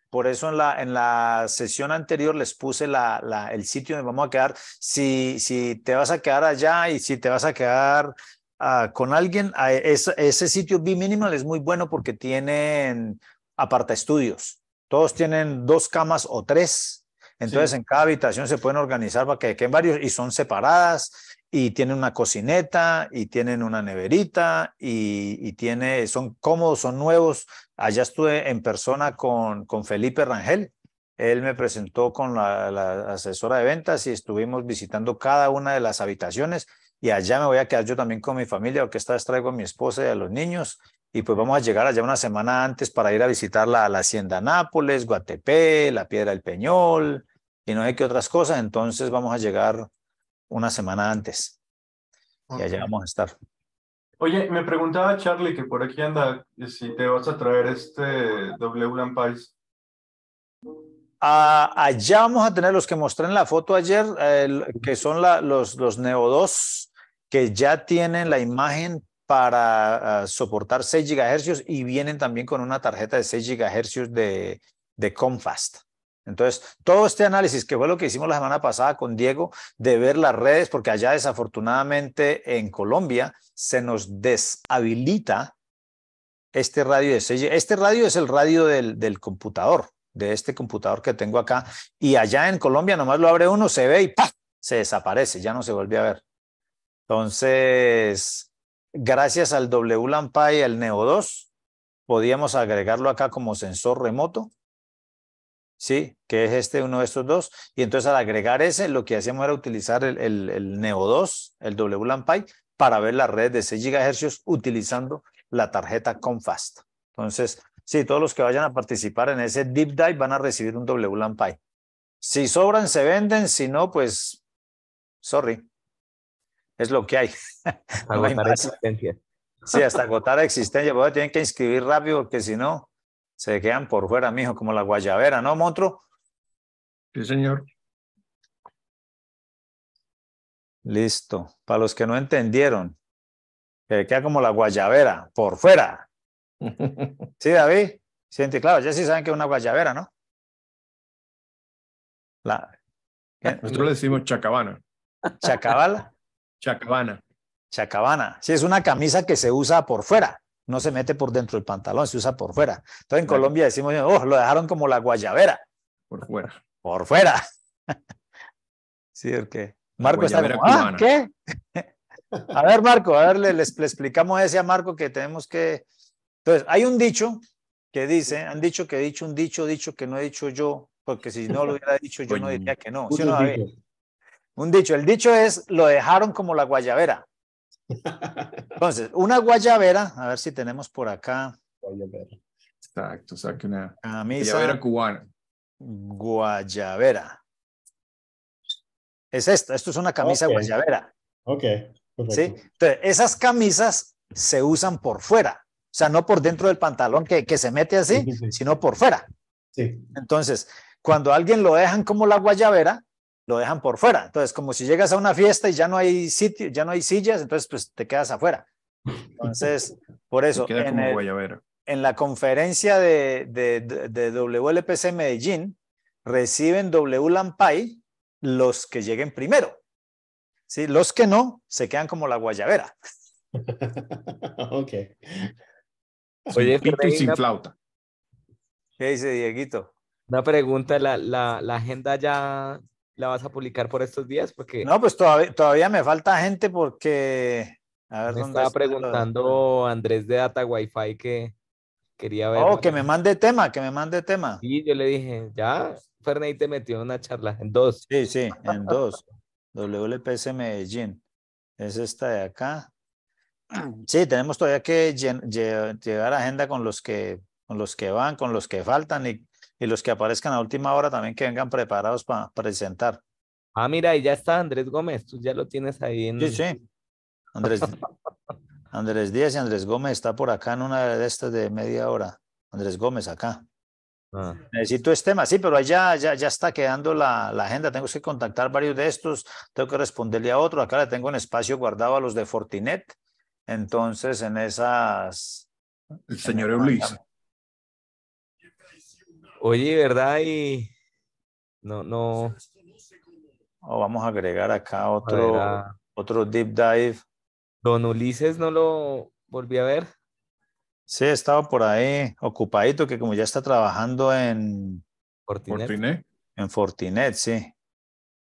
Por, eso en la, en la sesión anterior les puse la, la, el sitio donde vamos a quedar. Si, si te vas a quedar allá y si te vas a quedar uh, con alguien, es, ese sitio B-Minimal es muy bueno porque tienen aparta estudios. Todos tienen dos camas o tres. Entonces sí. en cada habitación se pueden organizar para que queden varios y son separadas y tienen una cocineta y tienen una neverita y, y, tiene, son cómodos, son nuevos. Allá estuve en persona con, con Felipe Rangel. Él me presentó con la, la, asesora de ventas y estuvimos visitando cada una de las habitaciones y allá me voy a quedar yo también con mi familia porque esta vez traigo a mi esposa y a los niños y pues vamos a llegar allá una semana antes para ir a visitar la, la Hacienda Nápoles, Guatepé, la Piedra del Peñol y no hay que otras cosas. Entonces vamos a llegar una semana antes. Okay. Y allá vamos a estar. Oye, me preguntaba Charlie que por aquí anda si te vas a traer este W Lampais. Uh, allá vamos a tener los que mostré en la foto ayer, que son los, los Neo 2, que ya tienen la imagen para uh, soportar 6 GHz y vienen también con una tarjeta de 6 GHz de, de Comfast. Entonces, todo este análisis, que fue lo que hicimos la semana pasada con Diego, de ver las redes, porque allá desafortunadamente en Colombia se nos deshabilita este radio de 6 Este radio es el radio del computador, de este computador que tengo acá, y allá en Colombia nomás lo abre uno, se ve y ¡paf! se desaparece, ya no se vuelve a ver. Entonces, gracias al WLAMPA y al Neo 2, podíamos agregarlo acá como sensor remoto ¿sí? Que es este, uno de estos dos. Y entonces al agregar ese, lo que hacíamos era utilizar el, el, Neo 2, el WLAN-PI, para ver la red de 6 GHz utilizando la tarjeta Comfast. Entonces, sí, todos los que vayan a participar en ese deep dive van a recibir un WLAN-PI. Si sobran, se venden. Si no, pues, sorry. Es lo que hay. Agotar no hay existencia. Sí, hasta agotar existencia. Porque tienen que inscribir rápido porque si no, se quedan por fuera, mijo, como la guayabera, ¿no, monstruo? Sí, señor. Listo. Para los que no entendieron, que queda como la guayabera, por fuera. ¿Sí, David? Siente, claro, ya sí saben que es una guayabera, ¿no? La... Nosotros le decimos chacabana. ¿Chacabala? Chacabana. Chacabana. Sí, es una camisa que se usa por fuera no se mete por dentro del pantalón, se usa por fuera. Entonces en Colombia decimos, oh, lo dejaron como la guayabera. Por fuera. Por fuera. sí, porque Marco está como, ¿ah, ¿qué? a ver, Marco, a ver, le, le, le explicamos ese a Marco que tenemos que... Entonces, hay un dicho que dice, han dicho que he dicho un dicho, dicho que no he dicho yo, porque si no lo hubiera dicho yo no diría que no. ¿Sí no un dicho, el dicho es, lo dejaron como la guayabera. Entonces, una guayabera, a ver si tenemos por acá. Guayabera. Exacto, saque una camisa guayabera cubana. Guayabera. Es esta, esto es una camisa okay. guayabera. Ok. Perfecto. ¿Sí? Entonces, esas camisas se usan por fuera, o sea, no por dentro del pantalón que, que se mete así, sí, sí. sino por fuera. Sí. Entonces, cuando alguien lo dejan como la guayabera, lo dejan por fuera. Entonces, como si llegas a una fiesta y ya no hay sitio, ya no hay sillas, entonces pues te quedas afuera. Entonces, por eso, en, el, en, la conferencia de, de, de, de, WLPC Medellín, reciben WLAMPAI los que lleguen primero. ¿Sí? Los que no, se quedan como la guayabera. ok. Oye, sin, sin flauta. ¿Qué dice Dieguito? Una pregunta, ¿la, la, la agenda ya la vas a publicar por estos días? Porque no, pues todavía, todavía me falta gente porque... A ver, me estaba preguntando lo... Andrés de Data Wi-Fi que quería ver. Oh, que me mande tema, que me mande tema. Sí, yo le dije, ya, Ferney te metió en una charla, en dos. Sí, sí, en dos. WLPS Medellín. Es esta de acá. Sí, tenemos todavía que llegar a agenda con los que, con los que van, con los que faltan y y los que aparezcan a última hora también que vengan preparados para presentar. Ah, mira, y ya está Andrés Gómez, tú ya lo tienes ahí en... Sí, sí. Andrés, Andrés Díaz y Andrés Gómez está por acá en una de estas de media hora. Andrés Gómez acá. Ah. Necesito este tema, sí, pero allá ya, ya está quedando la, la, agenda. Tengo que contactar varios de estos, tengo que responderle a otro. Acá le tengo un espacio guardado a los de Fortinet. Entonces, en esas. El señor Eulis. Oye, ¿verdad? Y no, no. Oh, vamos a agregar acá otro, otro deep dive. Don Ulises no lo volví a ver. Sí, he estado por ahí ocupadito, que como ya está trabajando en Fortinet. En Fortinet, sí.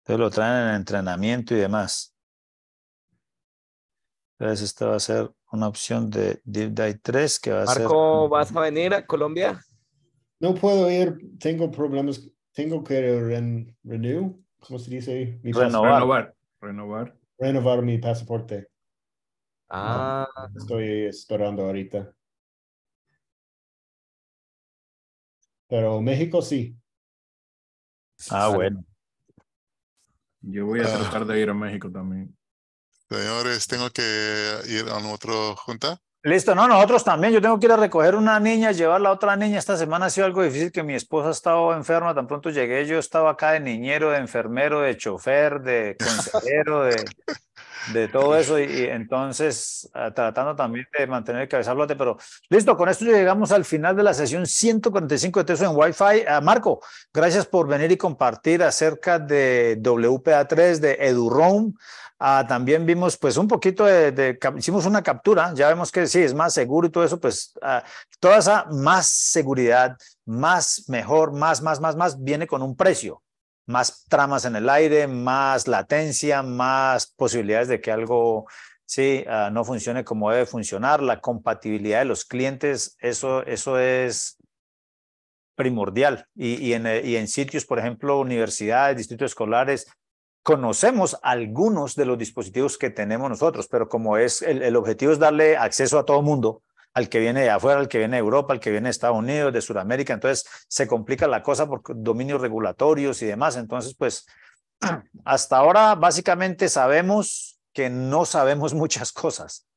Entonces lo traen en entrenamiento y demás. Entonces esta va a ser una opción de Deep Dive 3 que va a ser... Marco, ¿vas a venir a Colombia? No puedo ir, tengo problemas, tengo que renew, ¿cómo se dice? renovar. Renovar. Renovar mi pasaporte. Ah. Estoy esperando ahorita. Pero México sí. Ah, bueno. Yo voy a tratar de ir a México también. Señores, tengo que ir a otra junta. Listo, no, nosotros también. Yo tengo que ir a recoger una niña, llevar la otra niña. Esta semana ha sido algo difícil que mi esposa ha estado enferma. Tan pronto llegué, yo estaba acá de niñero, de enfermero, de chofer, de consejero, de, de todo eso. Y, y entonces, ah, tratando también de mantener el cabeza a flote. Pero listo, con esto llegamos al final de la sesión 145 de Teso en Wi-Fi. Ah, Marco, gracias por venir y compartir acerca de WPA3, de EduRoam. Ah, también vimos pues un poquito de, de, hicimos una captura, ya vemos que sí, es más seguro y todo eso, pues ah, toda esa más seguridad, más, mejor, más, más, más, más, viene con un precio, más tramas en el aire, más latencia, más posibilidades de que algo sí ah, no funcione como debe funcionar, la compatibilidad de los clientes, eso, eso es primordial. Y, y, en, y en sitios, por ejemplo, universidades, distritos escolares, conocemos algunos de los dispositivos que tenemos nosotros, pero como es el, objetivo es darle acceso a todo mundo, al que viene de afuera, al que viene de Europa, al que viene de Estados Unidos, de Sudamérica, entonces se complica la cosa por dominios regulatorios y demás. Entonces, pues hasta ahora básicamente sabemos que no sabemos muchas cosas.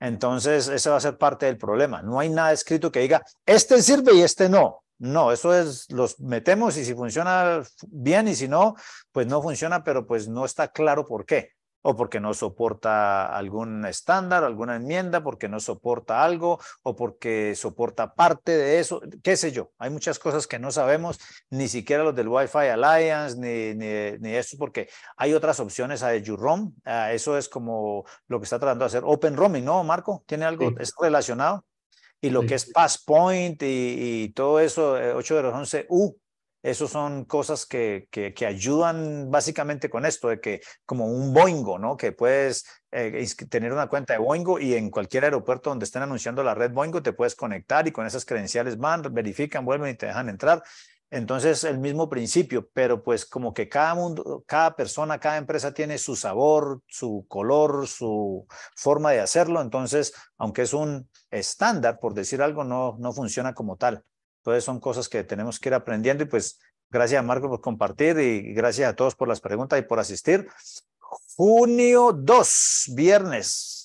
Entonces, ese va a ser parte del problema. No hay nada escrito que diga, este sirve y este no. No, eso es, los metemos y si funciona bien y si no, pues no funciona, pero pues no está claro por qué. O porque no soporta algún estándar, alguna enmienda, porque no soporta algo, o porque soporta parte de eso, qué sé yo. Hay muchas cosas que no sabemos, ni siquiera los del Wi-Fi Alliance, ni, ni, ni esto, porque hay otras opciones a EduROM. Uh, eso es como lo que está tratando de hacer Open Roaming, ¿no, Marco? ¿Tiene algo sí. es relacionado? Y lo sí. que es Passpoint y, y todo eso, eh, 8 de los 11U, esos son cosas que, que, que, ayudan básicamente con esto, de que como un Boingo, ¿no? Que puedes eh, tener una cuenta de Boingo y en cualquier aeropuerto donde estén anunciando la red Boingo te puedes conectar y con esas credenciales van, verifican, vuelven y te dejan entrar. Entonces, el mismo principio, pero pues como que cada mundo, cada persona, cada empresa tiene su sabor, su color, su forma de hacerlo. Entonces, aunque es un estándar, por decir algo, no, no funciona como tal. Entonces, son cosas que tenemos que ir aprendiendo y pues gracias a Marco por compartir y gracias a todos por las preguntas y por asistir. Junio 2, viernes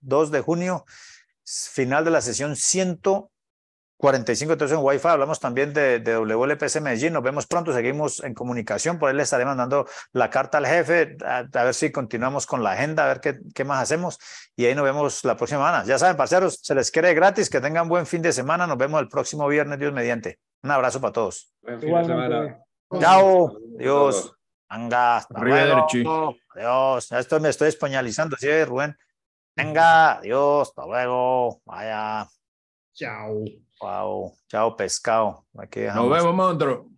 2 de junio, final de la sesión 100. 45 entonces en Wi-Fi, hablamos también de, de, WLPS Medellín, nos vemos pronto, seguimos en comunicación, por ahí le estaré mandando la carta al jefe, a, a ver si continuamos con la agenda, a ver qué, qué, más hacemos y ahí nos vemos la próxima semana. Ya saben, parceros, se les quiere gratis, que tengan buen fin de semana, nos vemos el próximo viernes, Dios mediante. Un abrazo para todos. Buen fin de semana. Chao, Dios. Venga. Adiós. Esto me estoy españolizando, ¿sí, Rubén? Venga, adiós, hasta luego. Vaya. Chao. Wow, chao pescado. Aquí nos vemos, monstruo.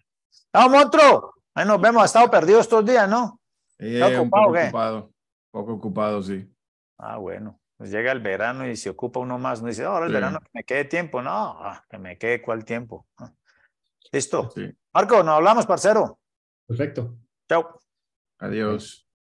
¡Chao, monstruo! Ahí nos vemos, ha estado perdido estos días, ¿no? Sí, ¿Está ocupado, un poco ocupado, poco ocupado, sí. Ah, bueno. Pues llega el verano y se ocupa uno más. No dice, ahora oh, el sí. verano que me quede tiempo. No, ah, que me quede cuál tiempo. Ah. Listo. Sí. Marco, nos hablamos, parcero. Perfecto. Chao. Adiós.